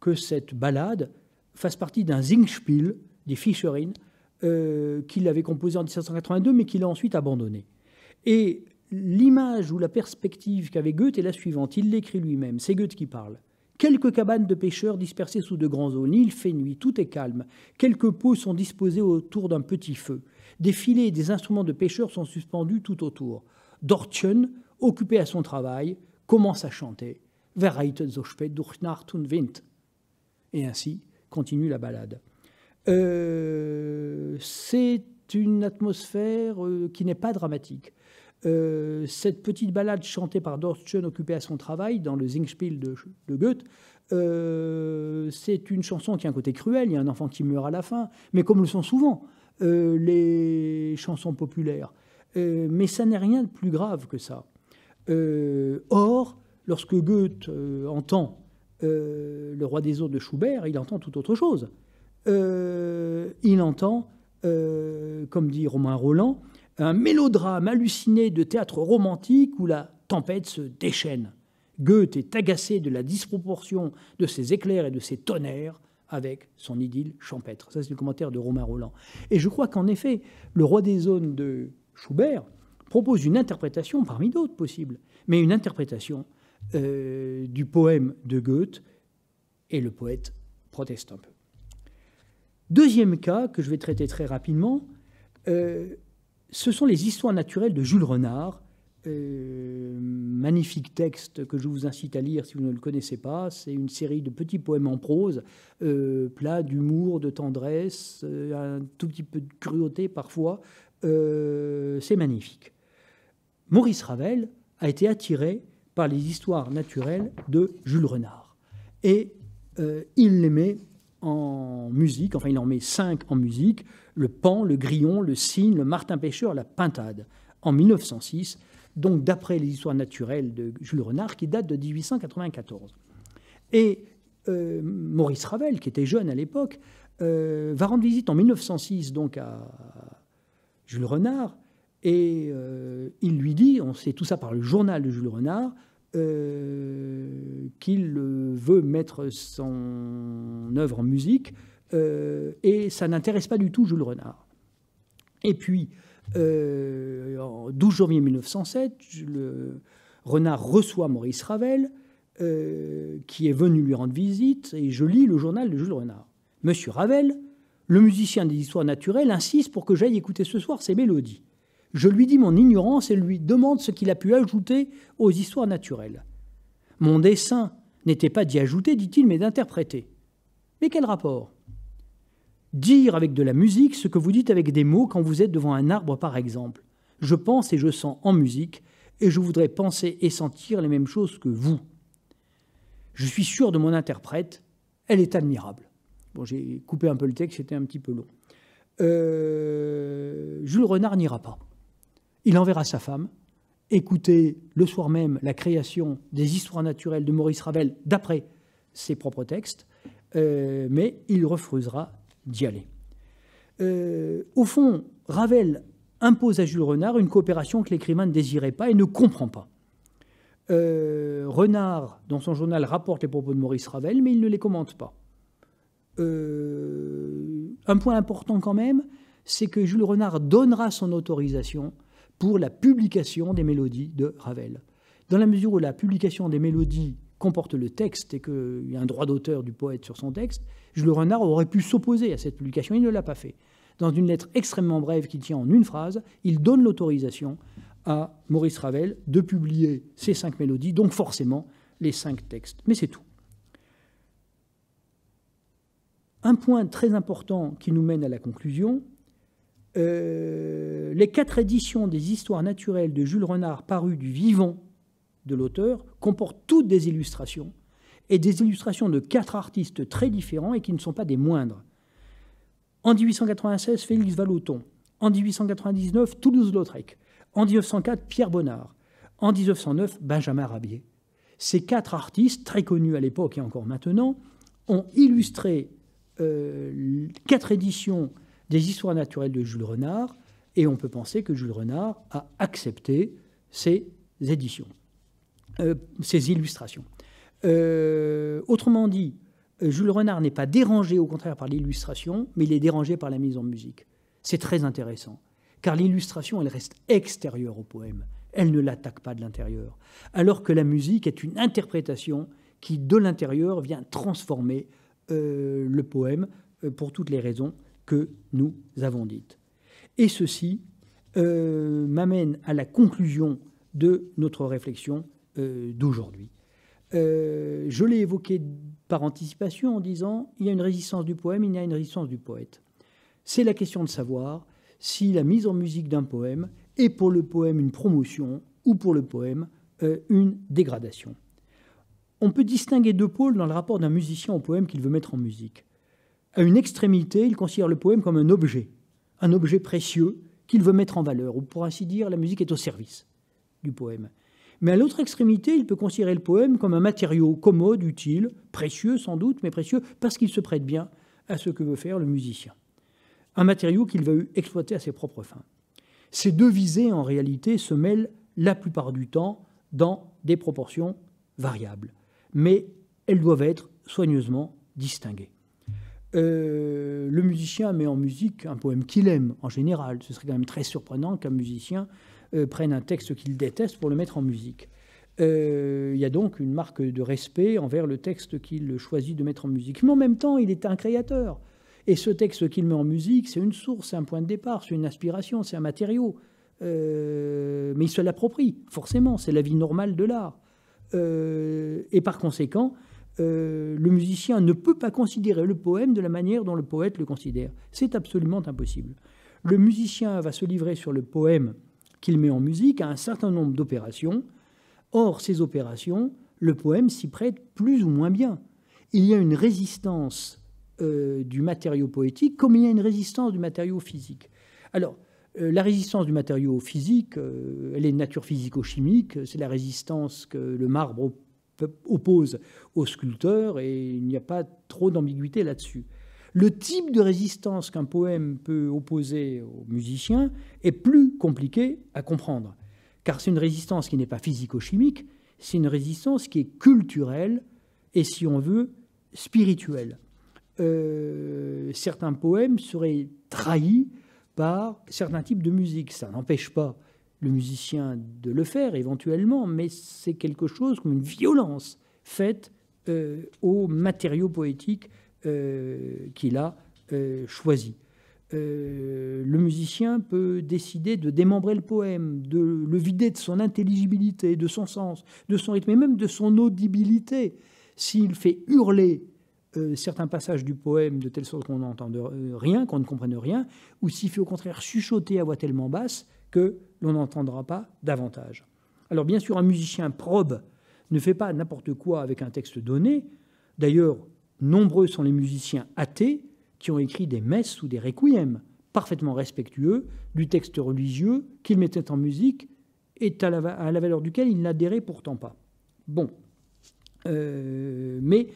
que cette ballade fasse partie d'un Singspiel des Fischerin euh, qu'il avait composé en 1782 mais qu'il a ensuite abandonné. Et l'image ou la perspective qu'avait Goethe est la suivante, il l'écrit lui-même, c'est Goethe qui parle. Quelques cabanes de pêcheurs dispersées sous de grands eaux. Il fait nuit, tout est calme. Quelques pots sont disposés autour d'un petit feu. Des filets et des instruments de pêcheurs sont suspendus tout autour. Dortchen, occupé à son travail, commence à chanter. Et ainsi continue la balade. Euh, c'est une atmosphère euh, qui n'est pas dramatique. Euh, cette petite ballade chantée par Dortchen occupé à son travail dans le Singspiel de, Goethe, euh, c'est une chanson qui a un côté cruel, il y a un enfant qui meurt à la fin, mais comme le sont souvent euh, les chansons populaires. mais ça n'est rien de plus grave que ça. or, lorsque Goethe entend Le roi des eaux de Schubert, il entend tout autre chose. il entend, comme dit Romain Roland, un mélodrame halluciné de théâtre romantique où la tempête se déchaîne. Goethe est agacé de la disproportion de ses éclairs et de ses tonnerres avec son idylle champêtre. Ça, c'est le commentaire de Romain Roland. Et je crois qu'en effet, le roi des zones de Schubert propose une interprétation parmi d'autres possibles, mais une interprétation euh, du poème de Goethe, et le poète proteste un peu. Deuxième cas que je vais traiter très rapidement, euh, ce sont les histoires naturelles de Jules Renard. Euh, magnifique texte que je vous incite à lire si vous ne le connaissez pas. C'est une série de petits poèmes en prose, euh, plats d'humour, de tendresse, euh, un tout petit peu de cruauté parfois. c'est magnifique. Maurice Ravel a été attiré par les histoires naturelles de Jules Renard. Et il les en musique, enfin il en met cinq en musique, le pan, le grillon, le cygne, le martin pêcheur, la pintade, en 1906, donc d'après les histoires naturelles de Jules Renard, qui date de 1894. Et euh, Maurice Ravel, qui était jeune à l'époque, euh, va rendre visite en 1906 donc à Jules Renard, et euh, il lui dit, on sait tout ça par le journal de Jules Renard, qu'il veut mettre son œuvre en musique, euh, et ça n'intéresse pas du tout Jules Renard. Et puis, euh, en 12 janvier 1907, le renard reçoit Maurice Ravel, euh, qui est venu lui rendre visite, et je lis le journal de Jules Renard. Monsieur Ravel, le musicien des histoires naturelles, insiste pour que j'aille écouter ce soir ses mélodies. Je lui dis mon ignorance et lui demande ce qu'il a pu ajouter aux histoires naturelles. Mon dessein n'était pas d'y ajouter, dit-il, mais d'interpréter. Mais quel rapport? Dire avec de la musique ce que vous dites avec des mots quand vous êtes devant un arbre, par exemple. Je pense et je sens en musique, et je voudrais penser et sentir les mêmes choses que vous. Je suis sûr de mon interprète, elle est admirable. J'ai coupé un peu le texte, c'était un petit peu long. Euh, Jules Renard n'ira pas. Il enverra sa femme écouter le soir même la création des histoires naturelles de Maurice Ravel d'après ses propres textes, euh, mais il refusera d'y aller. Euh, au fond, Ravel impose à Jules Renard une coopération que l'écrivain ne désirait pas et ne comprend pas. Euh, Renard, dans son journal, rapporte les propos de Maurice Ravel, mais il ne les commente pas. Un point important quand même, c'est que Jules Renard donnera son autorisation pour la publication des mélodies de Ravel. Dans la mesure où la publication des mélodies comporte le texte et qu'il y a un droit d'auteur du poète sur son texte, Jules Renard aurait pu s'opposer à cette publication, il ne l'a pas fait. Dans une lettre extrêmement brève qui tient en une phrase, il donne l'autorisation à Maurice Ravel de publier ces cinq mélodies, donc forcément les cinq textes. Mais c'est tout. Un point très important qui nous mène à la conclusion, euh, les quatre éditions des histoires naturelles de Jules Renard parues du vivant de l'auteur comportent toutes des illustrations, et des illustrations de quatre artistes très différents et qui ne sont pas des moindres. En 1896, Félix Vallotton. En 1899, Toulouse-Lautrec. En 1904, Pierre Bonnard. En 1909, Benjamin Rabier. Ces quatre artistes, très connus à l'époque et encore maintenant, ont illustré euh, quatre éditions des histoires naturelles de Jules Renard, et on peut penser que Jules Renard a accepté ces éditions, euh, illustrations. Euh, autrement dit, Jules Renard n'est pas dérangé au contraire par l'illustration, mais il est dérangé par la mise en musique. C'est très intéressant car l'illustration, elle reste extérieure au poème. Elle ne l'attaque pas de l'intérieur. Alors que la musique est une interprétation qui, de l'intérieur, vient transformer euh, le poème euh, pour toutes les raisons que nous avons dites. Et ceci euh, m'amène à la conclusion de notre réflexion d'aujourd'hui. je l'ai évoqué par anticipation en disant il y a une résistance du poème, il y a une résistance du poète. C'est la question de savoir si la mise en musique d'un poème est pour le poème une promotion ou pour le poème euh, une dégradation. On peut distinguer deux pôles dans le rapport d'un musicien au poème qu'il veut mettre en musique. À une extrémité, il considère le poème comme un objet, un objet précieux qu'il veut mettre en valeur, ou pour ainsi dire, la musique est au service du poème. Mais à l'autre extrémité, il peut considérer le poème comme un matériau commode, utile, précieux sans doute, mais précieux parce qu'il se prête bien à ce que veut faire le musicien un matériau qu'il va exploiter à ses propres fins. Ces deux visées, en réalité, se mêlent la plupart du temps dans des proportions variables, mais elles doivent être soigneusement distinguées. Euh, le musicien met en musique un poème qu'il aime, en général. Ce serait quand même très surprenant qu'un musicien euh, prenne un texte qu'il déteste pour le mettre en musique. Euh, il y a donc une marque de respect envers le texte qu'il choisit de mettre en musique. Mais en même temps, il est un créateur. Et ce texte qu'il met en musique, c'est une source, c'est un point de départ, c'est une inspiration, c'est un matériau. Mais il se l'approprie, forcément, c'est la vie normale de l'art. Et par conséquent, euh, le musicien ne peut pas considérer le poème de la manière dont le poète le considère. C'est absolument impossible. Le musicien va se livrer sur le poème qu'il met en musique à un certain nombre d'opérations. Or, ces opérations, le poème s'y prête plus ou moins bien. Il y a une résistance euh, du matériau poétique comme il y a une résistance du matériau physique. Alors, euh, la résistance du matériau physique, elle est de nature physico-chimique, c'est la résistance que le marbre oppose au sculpteur et il n'y a pas trop d'ambiguïté là-dessus. Le type de résistance qu'un poème peut opposer au musicien est plus compliqué à comprendre, car c'est une résistance qui n'est pas physico-chimique, c'est une résistance qui est culturelle et, si on veut, spirituelle. Euh, certains poèmes seraient trahis par certains types de musique. Ça n'empêche pas le musicien de le faire éventuellement, mais c'est quelque chose comme une violence faite euh, aux matériaux poétiques euh, qu'il a euh, choisis. le musicien peut décider de démembrer le poème, de le vider de son intelligibilité, de son sens, de son rythme et même de son audibilité. S'il fait hurler certains passages du poème de telle sorte qu'on n'entende rien, qu'on ne comprenne rien, ou s'il fait au contraire chuchoter à voix tellement basse que l'on n'entendra pas davantage. Alors bien sûr, un musicien probe ne fait pas n'importe quoi avec un texte donné. D'ailleurs, nombreux sont les musiciens athées qui ont écrit des messes ou des requiem parfaitement respectueux du texte religieux qu'ils mettaient en musique et à la, valeur duquel ils n'adhéraient pourtant pas. Bon. Euh, mais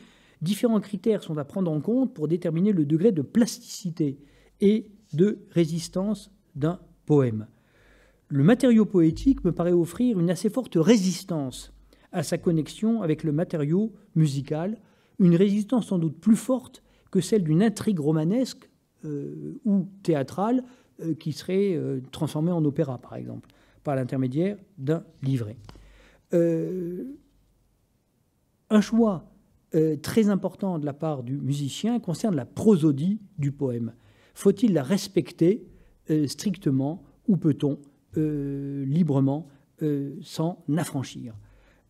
différents critères sont à prendre en compte pour déterminer le degré de plasticité et de résistance d'un poème le matériau poétique me paraît offrir une assez forte résistance à sa connexion avec le matériau musical, une résistance sans doute plus forte que celle d'une intrigue romanesque euh, ou théâtrale euh, qui serait euh, transformée en opéra, par exemple, par l'intermédiaire d'un livret. un choix très important de la part du musicien concerne la prosodie du poème. Faut-il la respecter strictement ou peut-on librement euh, sans affranchir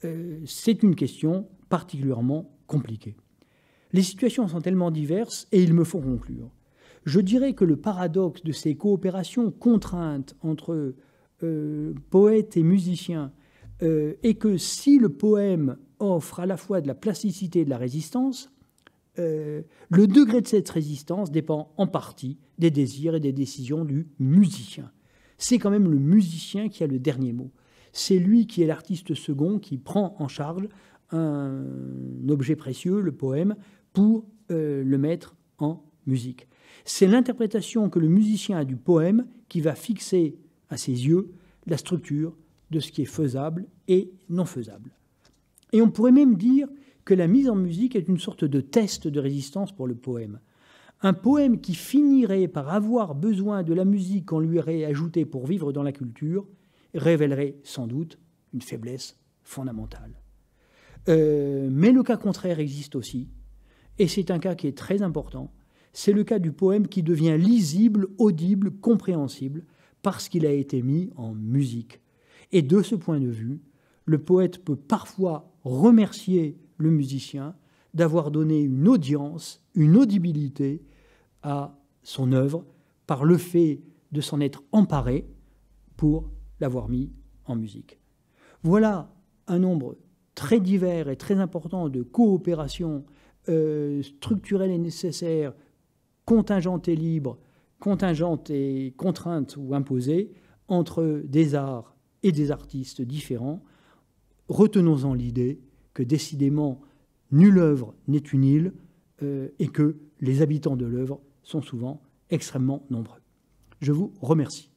euh, C'est une question particulièrement compliquée. Les situations sont tellement diverses et il me faut conclure. Je dirais que le paradoxe de ces coopérations contraintes entre poètes et musiciens est que si le poème offre à la fois de la plasticité et de la résistance, le degré de cette résistance dépend en partie des désirs et des décisions du musicien c'est quand même le musicien qui a le dernier mot. C'est lui qui est l'artiste second qui prend en charge un objet précieux, le poème, pour euh, le mettre en musique. C'est l'interprétation que le musicien a du poème qui va fixer à ses yeux la structure de ce qui est faisable et non faisable. Et on pourrait même dire que la mise en musique est une sorte de test de résistance pour le poème. Un poème qui finirait par avoir besoin de la musique qu'on lui aurait ajoutée pour vivre dans la culture révélerait sans doute une faiblesse fondamentale. Euh, mais le cas contraire existe aussi, et c'est un cas qui est très important. C'est le cas du poème qui devient lisible, audible, compréhensible, parce qu'il a été mis en musique. Et de ce point de vue, le poète peut parfois remercier le musicien d'avoir donné une audience, une audibilité à son œuvre par le fait de s'en être emparé pour l'avoir mis en musique. Voilà un nombre très divers et très important de coopérations euh, structurelles et nécessaires, contingentes et libres, contingentes et contraintes ou imposées entre des arts et des artistes différents. Retenons-en l'idée que décidément nulle œuvre n'est une île euh, et que les habitants de l'œuvre sont souvent extrêmement nombreux. Je vous remercie.